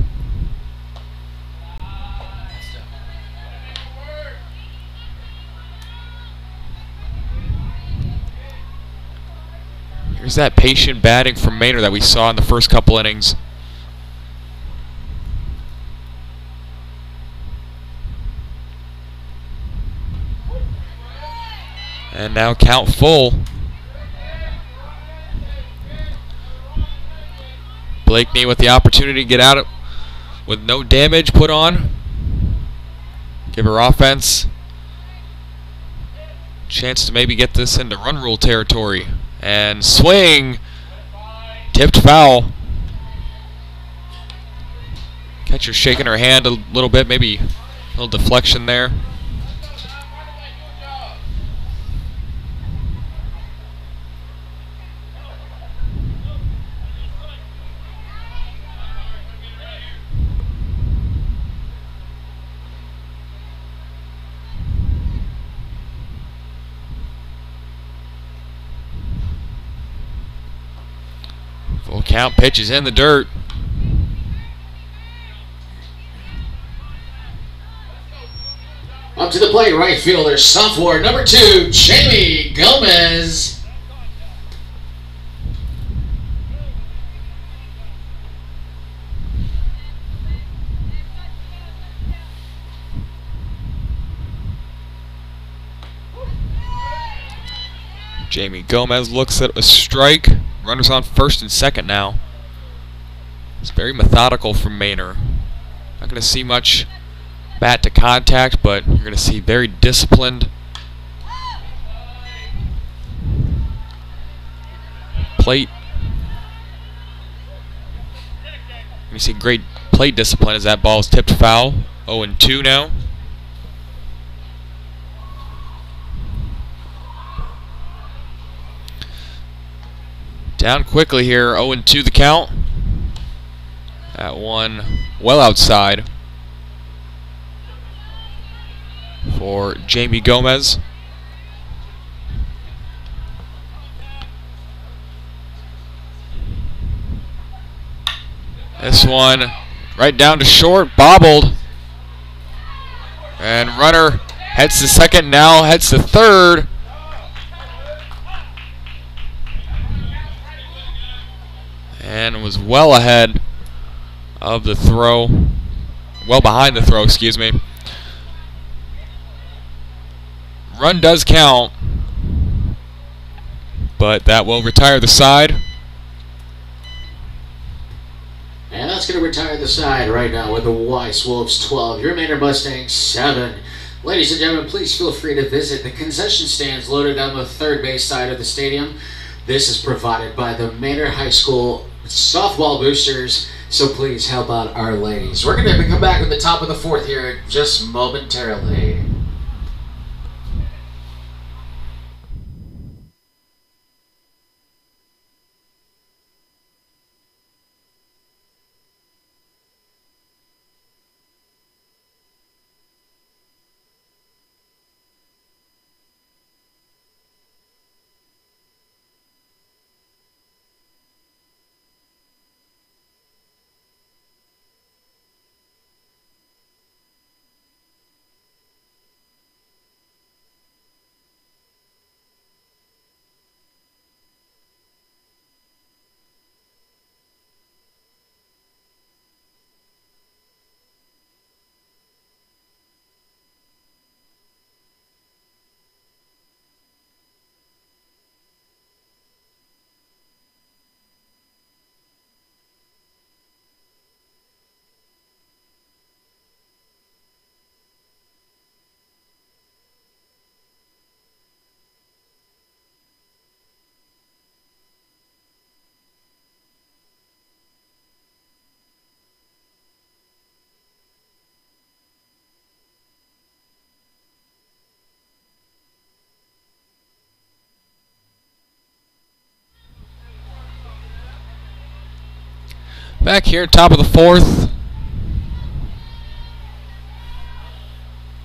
S2: Here's that patient batting from Manor that we saw in the first couple innings. And now count full. Blakeney with the opportunity to get out with no damage put on. Give her offense chance to maybe get this into run rule territory. And swing. Tipped foul. Catcher shaking her hand a little bit, maybe a little deflection there. Full count pitches in the dirt.
S1: Up to the plate, right fielder, sophomore number two, Jamie Gomez.
S2: Jamie Gomez looks at a strike. Runners on first and second now. It's very methodical from Manor. Not going to see much bat to contact, but you're going to see very disciplined. Plate. You see great plate discipline as that ball is tipped foul. 0 and 2 now. Down quickly here, 0 2 the count. That one well outside for Jamie Gomez. This one right down to short, bobbled. And runner heads to second, now heads to third. And was well ahead of the throw, well behind the throw, excuse me. Run does count, but that will retire the side.
S1: And that's going to retire the side right now with the Weiss Wolves 12, your Manor Mustangs 7. Ladies and gentlemen, please feel free to visit the concession stands loaded on the third base side of the stadium. This is provided by the Manor High School softball boosters. So please help out our ladies. We're going to come back at the top of the fourth here just momentarily.
S2: Back here, top of the fourth.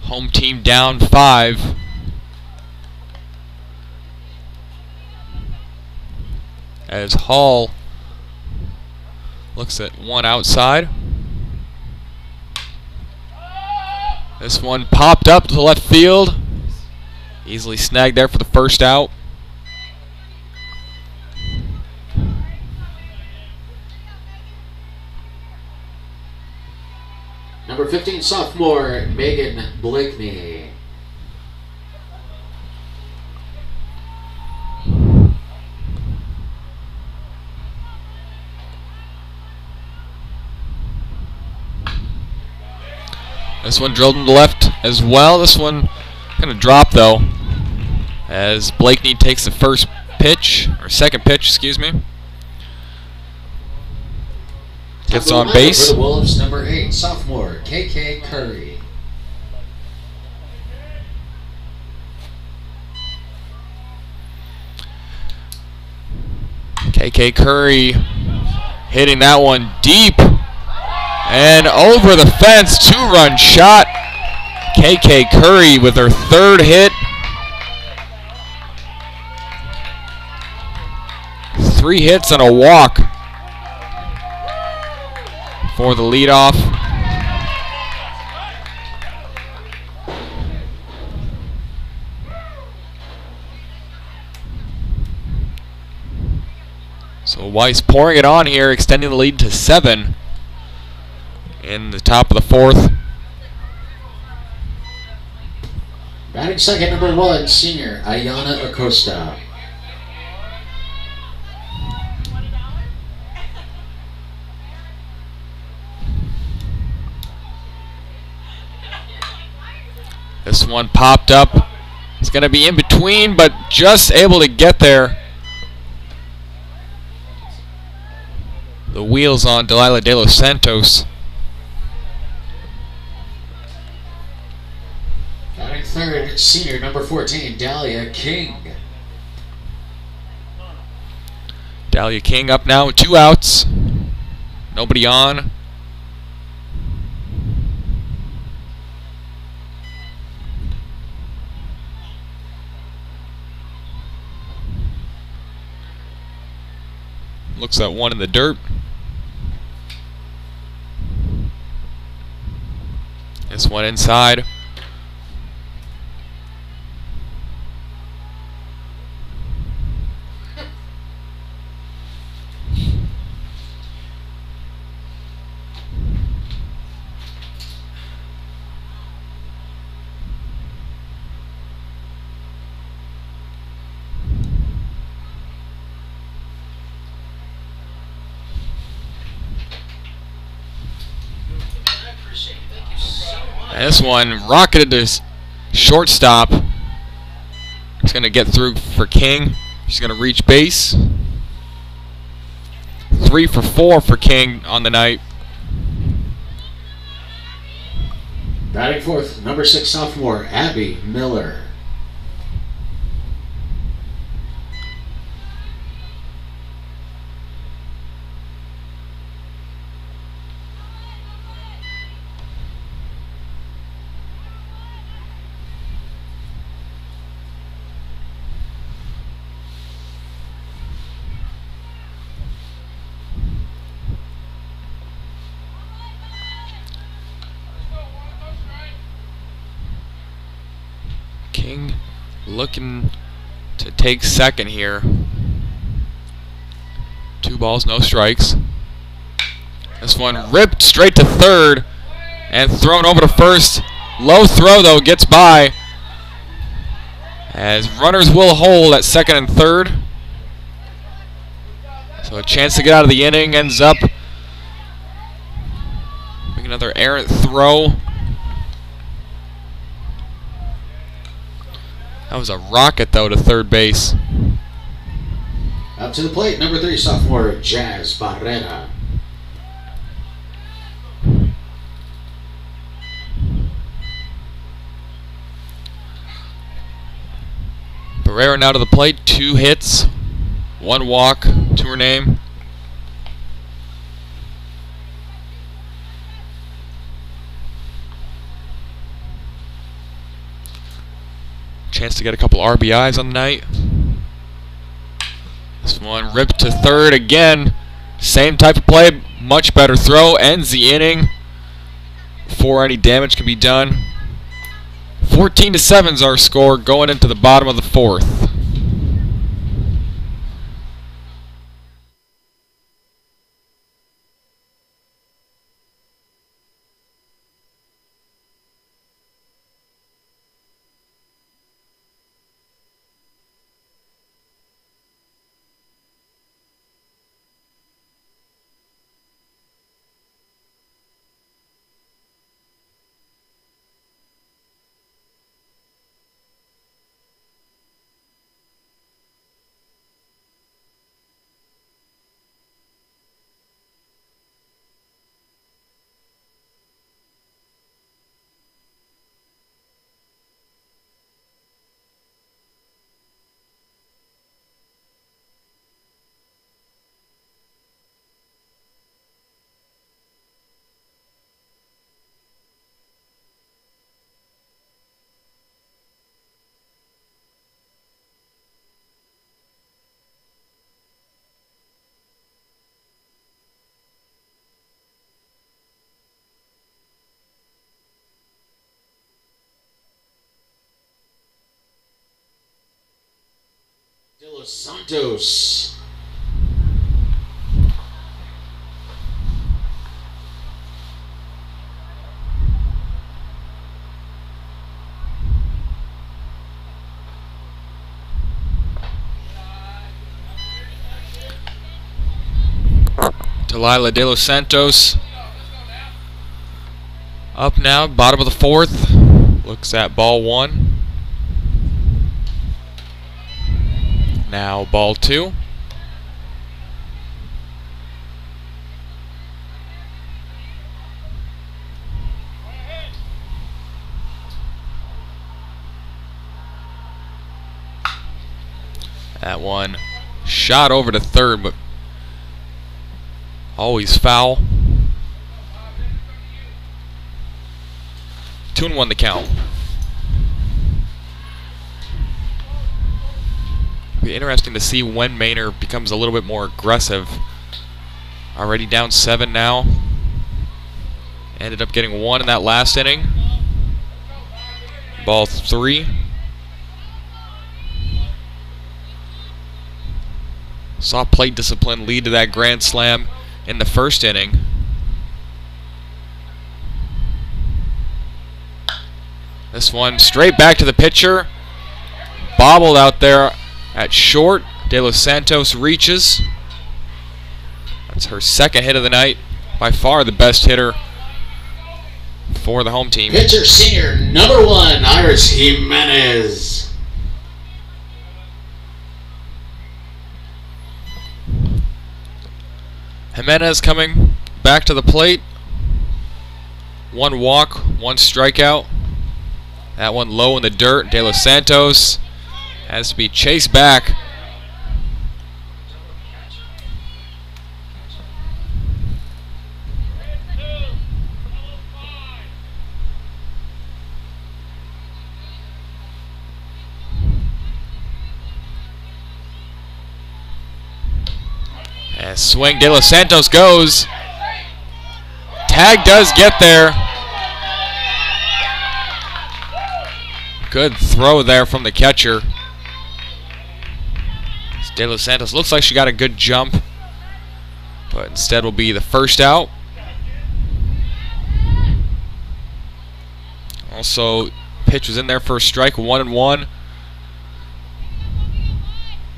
S2: Home team down five. As Hall looks at one outside. This one popped up to the left field. Easily snagged there for the first out.
S1: Number 15, sophomore Megan Blakeney.
S2: This one drilled in the left as well. This one kind of dropped though as Blakeney takes the first pitch, or second pitch, excuse me. Gets on base.
S1: For the Wolves, number eight, sophomore KK Curry.
S2: KK Curry hitting that one deep and over the fence. Two run shot. KK Curry with her third hit. Three hits and a walk for the leadoff. So Weiss pouring it on here, extending the lead to seven in the top of the fourth.
S1: Batting second, number one, senior Ayana Acosta.
S2: This one popped up. It's going to be in between, but just able to get there. The wheels on Delilah De Los Santos.
S1: Batting third, senior number 14, Dahlia King.
S2: Dahlia King up now, two outs. Nobody on. Looks at one in the dirt. This one inside. This one rocketed to shortstop. It's going to get through for King. He's going to reach base. Three for four for King on the night.
S1: Batting fourth, number six sophomore, Abby Miller.
S2: King looking to take second here. Two balls, no strikes. This one ripped straight to third and thrown over to first. Low throw, though, gets by. As runners will hold at second and third. So a chance to get out of the inning ends up making another errant throw. That was a rocket, though, to third base.
S1: Up to the plate, number three sophomore, Jazz Barrera.
S2: Barrera now to the plate. Two hits, one walk to her name. Chance to get a couple RBIs on the night. This one ripped to third again. Same type of play, much better throw. Ends the inning before any damage can be done. 14 to 7 is our score going into the bottom of the fourth.
S1: Los Santos.
S2: Delilah De Los Santos up now, bottom of the fourth. Looks at ball one. Now ball two. That one shot over to third, but always foul. Two and one the count. Be interesting to see when Manor becomes a little bit more aggressive. Already down seven now. Ended up getting one in that last inning. Ball three. Saw plate discipline lead to that grand slam in the first inning. This one straight back to the pitcher. Bobbled out there at short. De Los Santos reaches. That's her second hit of the night. By far the best hitter for the home team.
S1: Pitcher senior number one, Iris Jimenez.
S2: Jimenez coming back to the plate. One walk, one strikeout. That one low in the dirt. De Los Santos has to be chased back. And swing De Los Santos goes. Tag does get there. Good throw there from the catcher. De Los Santos looks like she got a good jump, but instead will be the first out. Also, pitch was in there for a strike, one and one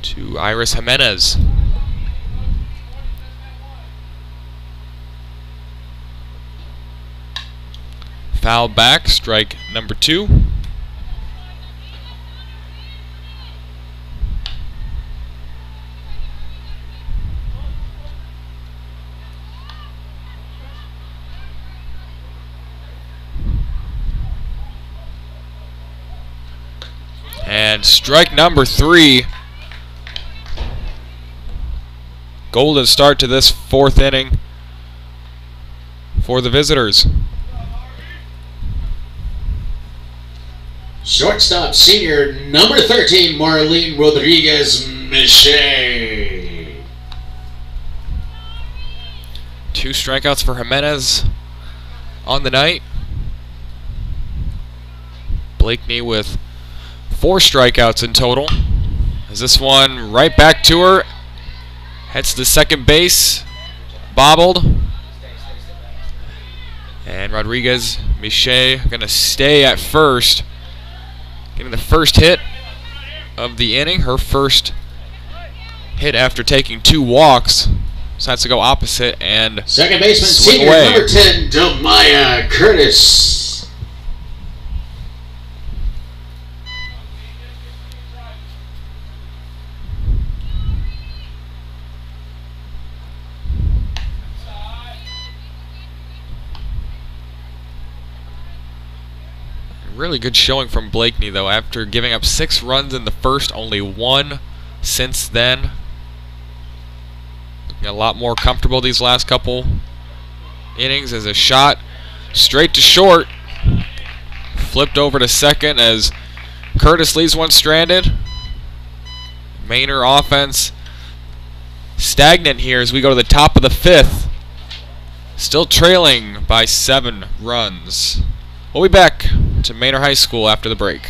S2: to Iris Jimenez. Foul back, strike number two. And strike number three. Golden start to this fourth inning for the visitors.
S1: Shortstop senior number 13, Marlene Rodriguez Miche.
S2: Two strikeouts for Jimenez on the night. Blakeney with four strikeouts in total. As this one right back to her. Heads to second base. Bobbled. And Rodriguez Miche going to stay at first. Getting the first hit of the inning. Her first hit after taking two walks. So that's to go opposite and
S1: Second baseman
S2: Swing
S1: senior
S2: away.
S1: number 10, Demaya Curtis.
S2: Really good showing from Blakeney, though. After giving up six runs in the first, only one since then. Looking a lot more comfortable these last couple innings as a shot straight to short. Flipped over to second as Curtis leaves one stranded. Manor offense stagnant here as we go to the top of the fifth. Still trailing by seven runs. We'll be back to Manor High School after the break.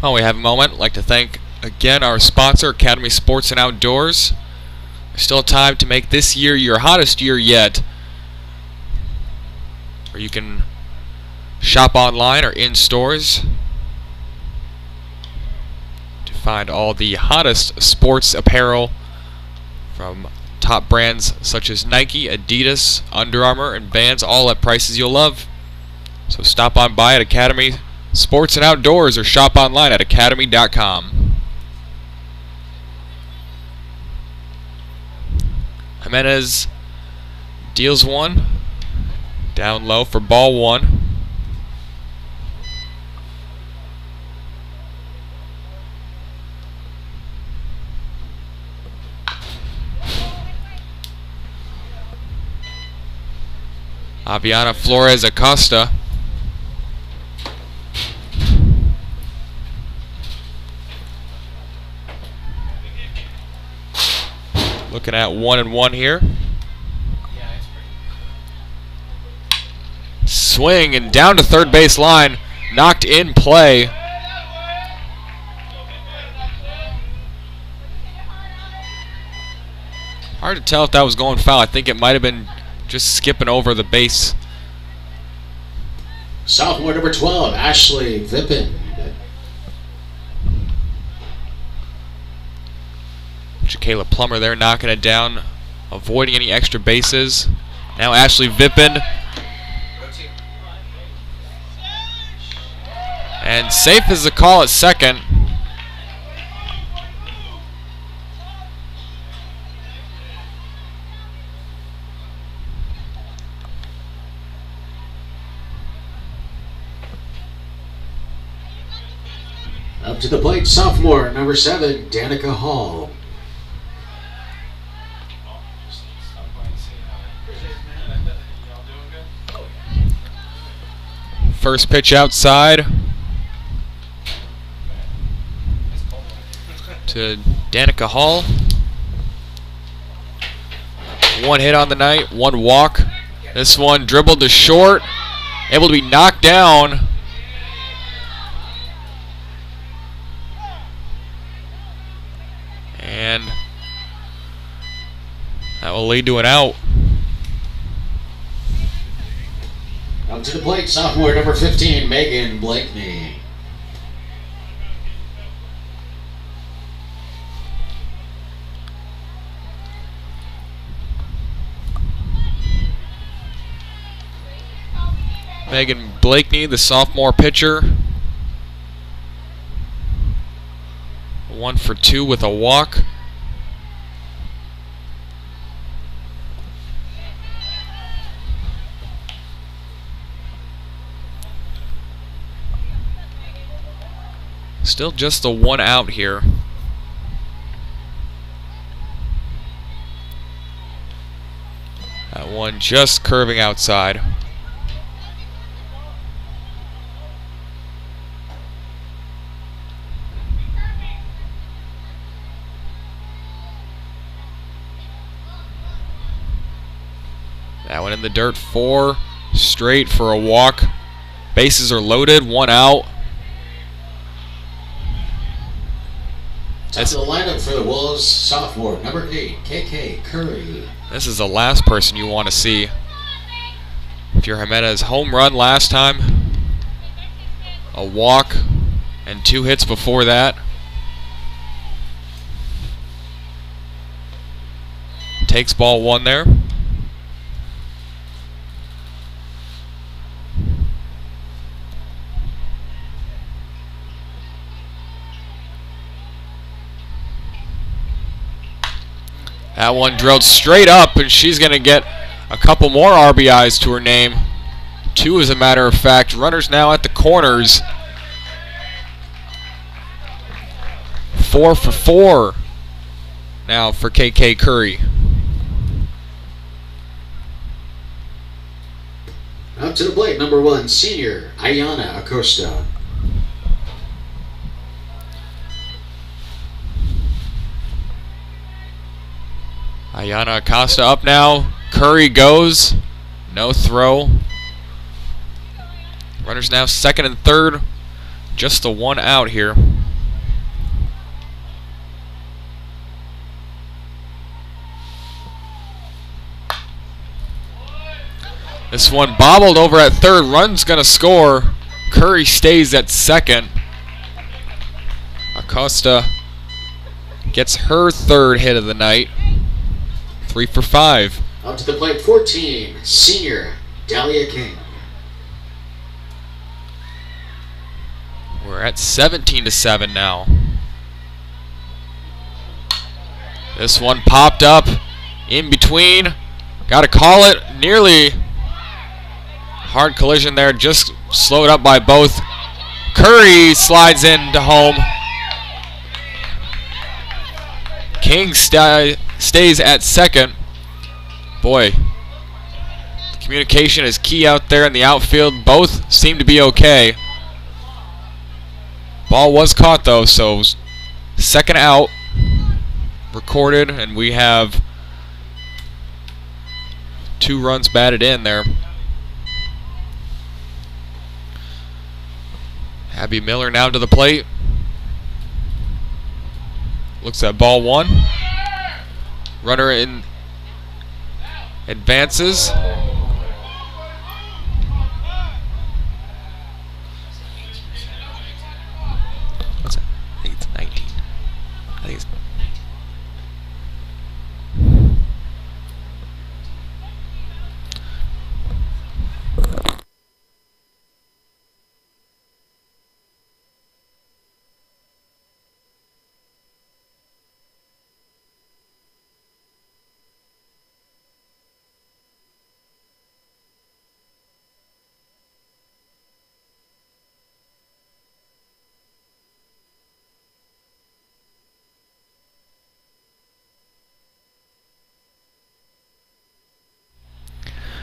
S2: While we have a moment, I'd like to thank again our sponsor, Academy Sports and Outdoors. There's still time to make this year your hottest year yet. Or you can shop online or in stores to find all the hottest sports apparel from top brands such as Nike, Adidas, Under Armour, and Vans, all at prices you'll love. So stop on by at Academy Sports and Outdoors or shop online at academy.com. Jimenez deals one. Down low for ball one. Aviana Flores Acosta. Looking at one and one here. Swing and down to third base line. Knocked in play. Hard to tell if that was going foul. I think it might have been just skipping over the base.
S1: Sophomore number 12, Ashley Vippen.
S2: Jacayla Plummer there knocking it down, avoiding any extra bases. Now Ashley Vippen. And safe is the call at second.
S1: Up to the plate, sophomore number 7, Danica Hall.
S2: First pitch outside to Danica Hall. One hit on the night, one walk. This one dribbled to short, able to be knocked down. And that will lead to an out.
S1: Up to the plate, sophomore number 15, Megan Blakeney.
S2: Megan Blakeney, the sophomore pitcher. One for two with a walk. Still just the one out here. That one just curving outside. That one in the dirt. Four straight for a walk. Bases are loaded. One out.
S1: Top of the lineup for the Wolves, sophomore number 8, KK Curry.
S2: This is the last person you want to see. If you're Jimenez, home run last time, a walk, and two hits before that. Takes ball one there. That one drilled straight up, and she's going to get a couple more RBIs to her name. Two, as a matter of fact. Runners now at the corners. Four for four now for KK Curry.
S1: Up to the plate, number 1, senior Ayana Acosta.
S2: Ayana Acosta up now. Curry goes. No throw. Runners now second and third. Just the one out here. This one bobbled over at third. Run's going to score. Curry stays at second. Acosta gets her third hit of the night. Three for five.
S1: Up to the plate, 14, senior Dahlia King.
S2: We're at 17 to 7 now. This one popped up in between. Got to call it. Nearly hard collision there. Just slowed up by both. Curry slides into home. King st stays at second. Boy, communication is key out there in the outfield. Both seem to be okay. Ball was caught though, so second out recorded, and we have two runs batted in there. Abby Miller now to the plate. Looks at ball one. Runner in advances.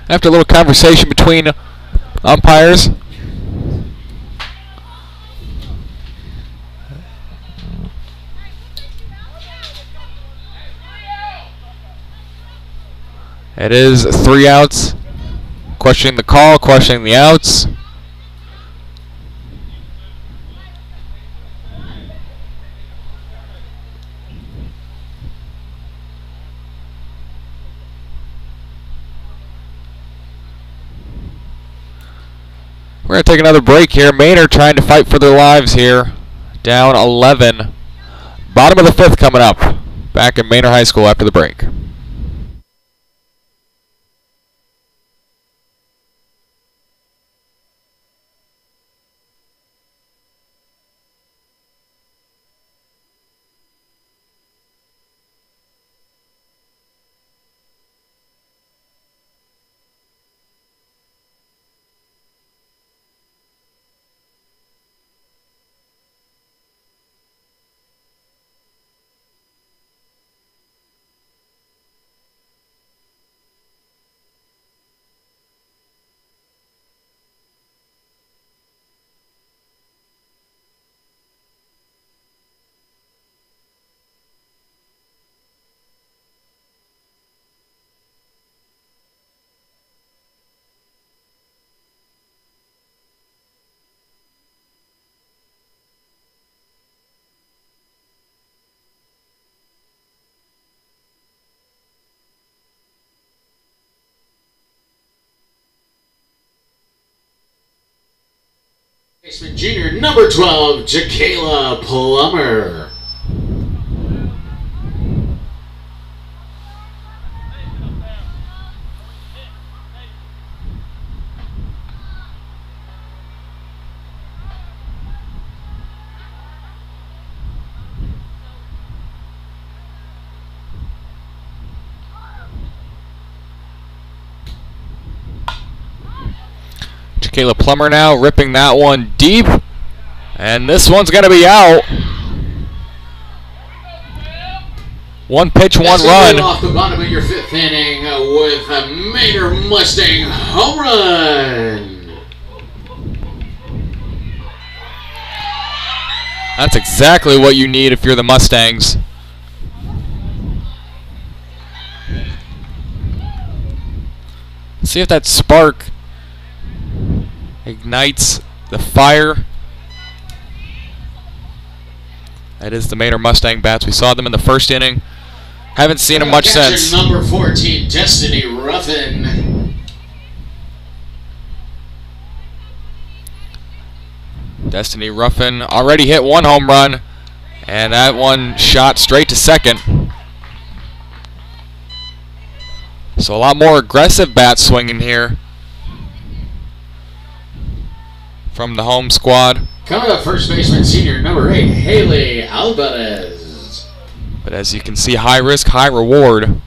S2: After a little conversation between umpires. It is three outs. Questioning the call, questioning the outs. We're going to take another break here. Manor trying to fight for their lives here. Down 11. Bottom of the fifth coming up. Back in Manor High School after the break.
S1: Junior number 12, Jacayla Plummer.
S2: Kayla Plummer now ripping that one deep. And this one's going to be out. One pitch, one run.
S1: Off the bottom of your fifth inning uh, with a Manor Mustang home run.
S2: That's exactly what you need if you're the Mustangs. See if that spark ignites the fire. That is the Manor Mustang bats. We saw them in the first inning. Haven't seen them much since.
S1: Number 14, Destiny Ruffin.
S2: Destiny Ruffin already hit one home run, and that one shot straight to second. So a lot more aggressive bat swinging here from the home squad.
S1: Coming up, first baseman senior number eight, Haley Alvarez.
S2: But as you can see, high risk, high reward.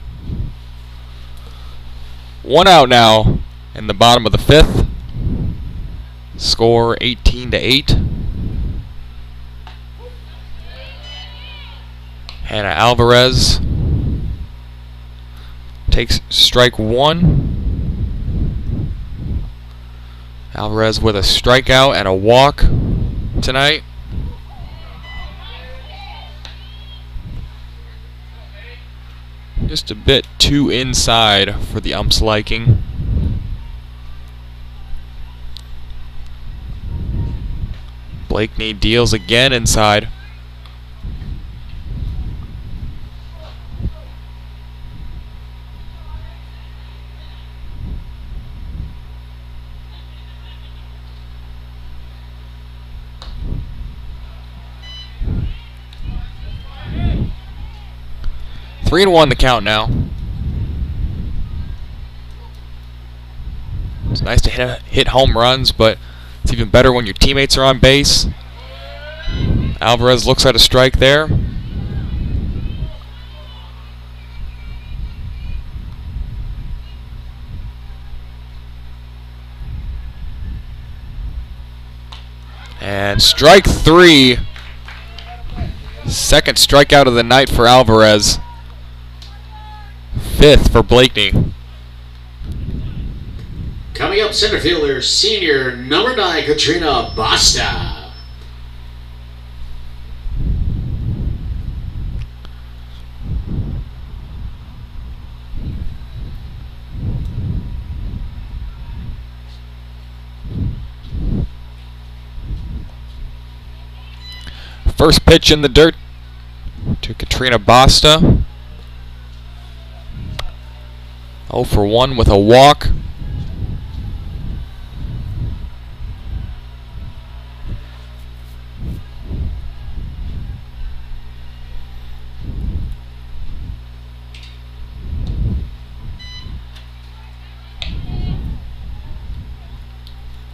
S2: One out now in the bottom of the fifth. Score 18 to 8. Hannah Alvarez takes strike one. Alvarez with a strikeout and a walk tonight. Just a bit too inside for the ump's liking. Blakeney deals again inside. Three and one the count now. It's nice to hit, hit home runs, but it's even better when your teammates are on base. Alvarez looks at a strike there. And strike three. Second strikeout of the night for Alvarez fifth for Blakeney.
S1: Coming up, center fielder, senior number nine, Katrina Basta.
S2: First pitch in the dirt to Katrina Basta. 0 for 1 with a walk.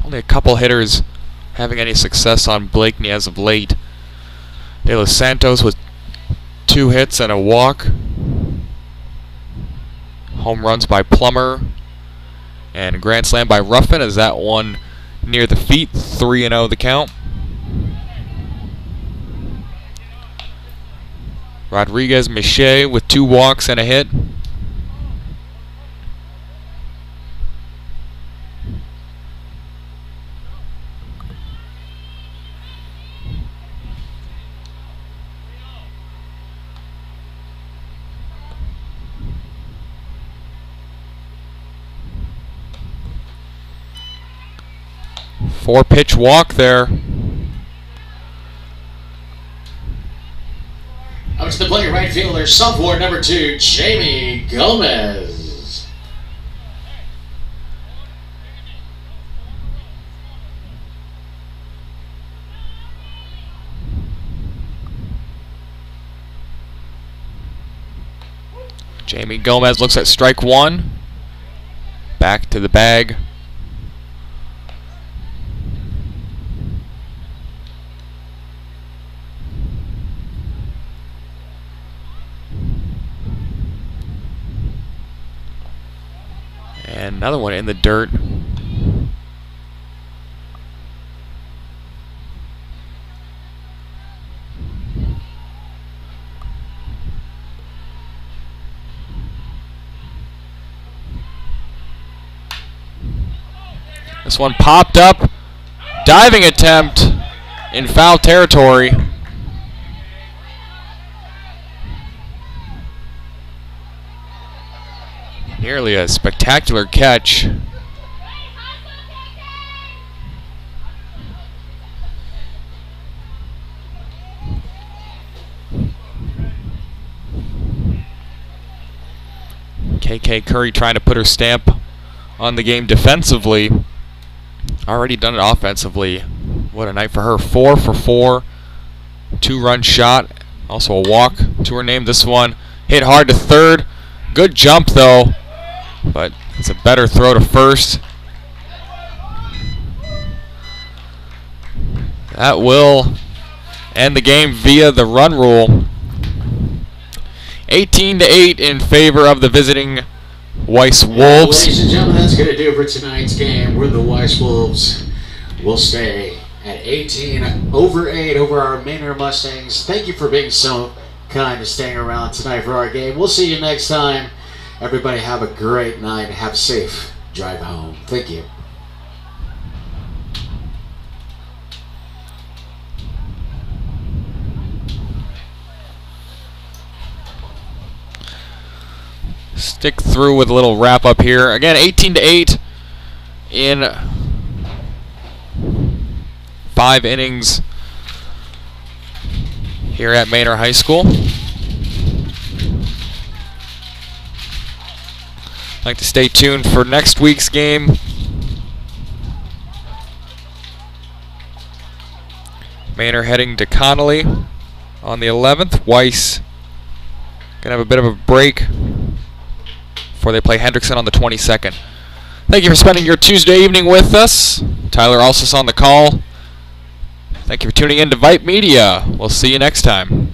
S2: Only a couple hitters having any success on Blakeney as of late. De Los Santos with two hits and a walk. Home runs by Plummer. And grand slam by Ruffin as that one near the feet. 3 0 the count. Rodriguez Miche with two walks and a hit. Four pitch walk there.
S1: Out to the plate, right fielder, sophomore number two, Jamie Gomez.
S2: Jamie Gomez looks at strike one. Back to the bag. And another one in the dirt. This one popped up. Diving attempt in foul territory. Nearly a spectacular catch. KK Curry trying to put her stamp on the game defensively. Already done it offensively What a night for her. Four for four. Two run shot. Also a walk to her name. This one hit hard to third. Good jump though. But it's a better throw to first. That will end the game via the run rule. 18 to 8 in favor of the visiting Weiss Wolves.
S1: Ladies and gentlemen, that's going to do it for tonight's game. We're the Weiss Wolves. We'll stay at 18 over 8 over our Manor Mustangs. Thank you for being so kind and staying around tonight for our game. We'll see you next time. Everybody have a great night. Have safe drive home. Thank you.
S2: Stick through with a little wrap up here. Again, 18 to 8 in five innings here at Manor High School. Like to stay tuned for next week's game. Manor heading to Connally on the 11th. Weiss gonna have a bit of a break before they play Hendrickson on the 22nd. Thank you for spending your Tuesday evening with us. Tyler Alsis on the call. Thank you for tuning in to Vype Media. We'll see you next time.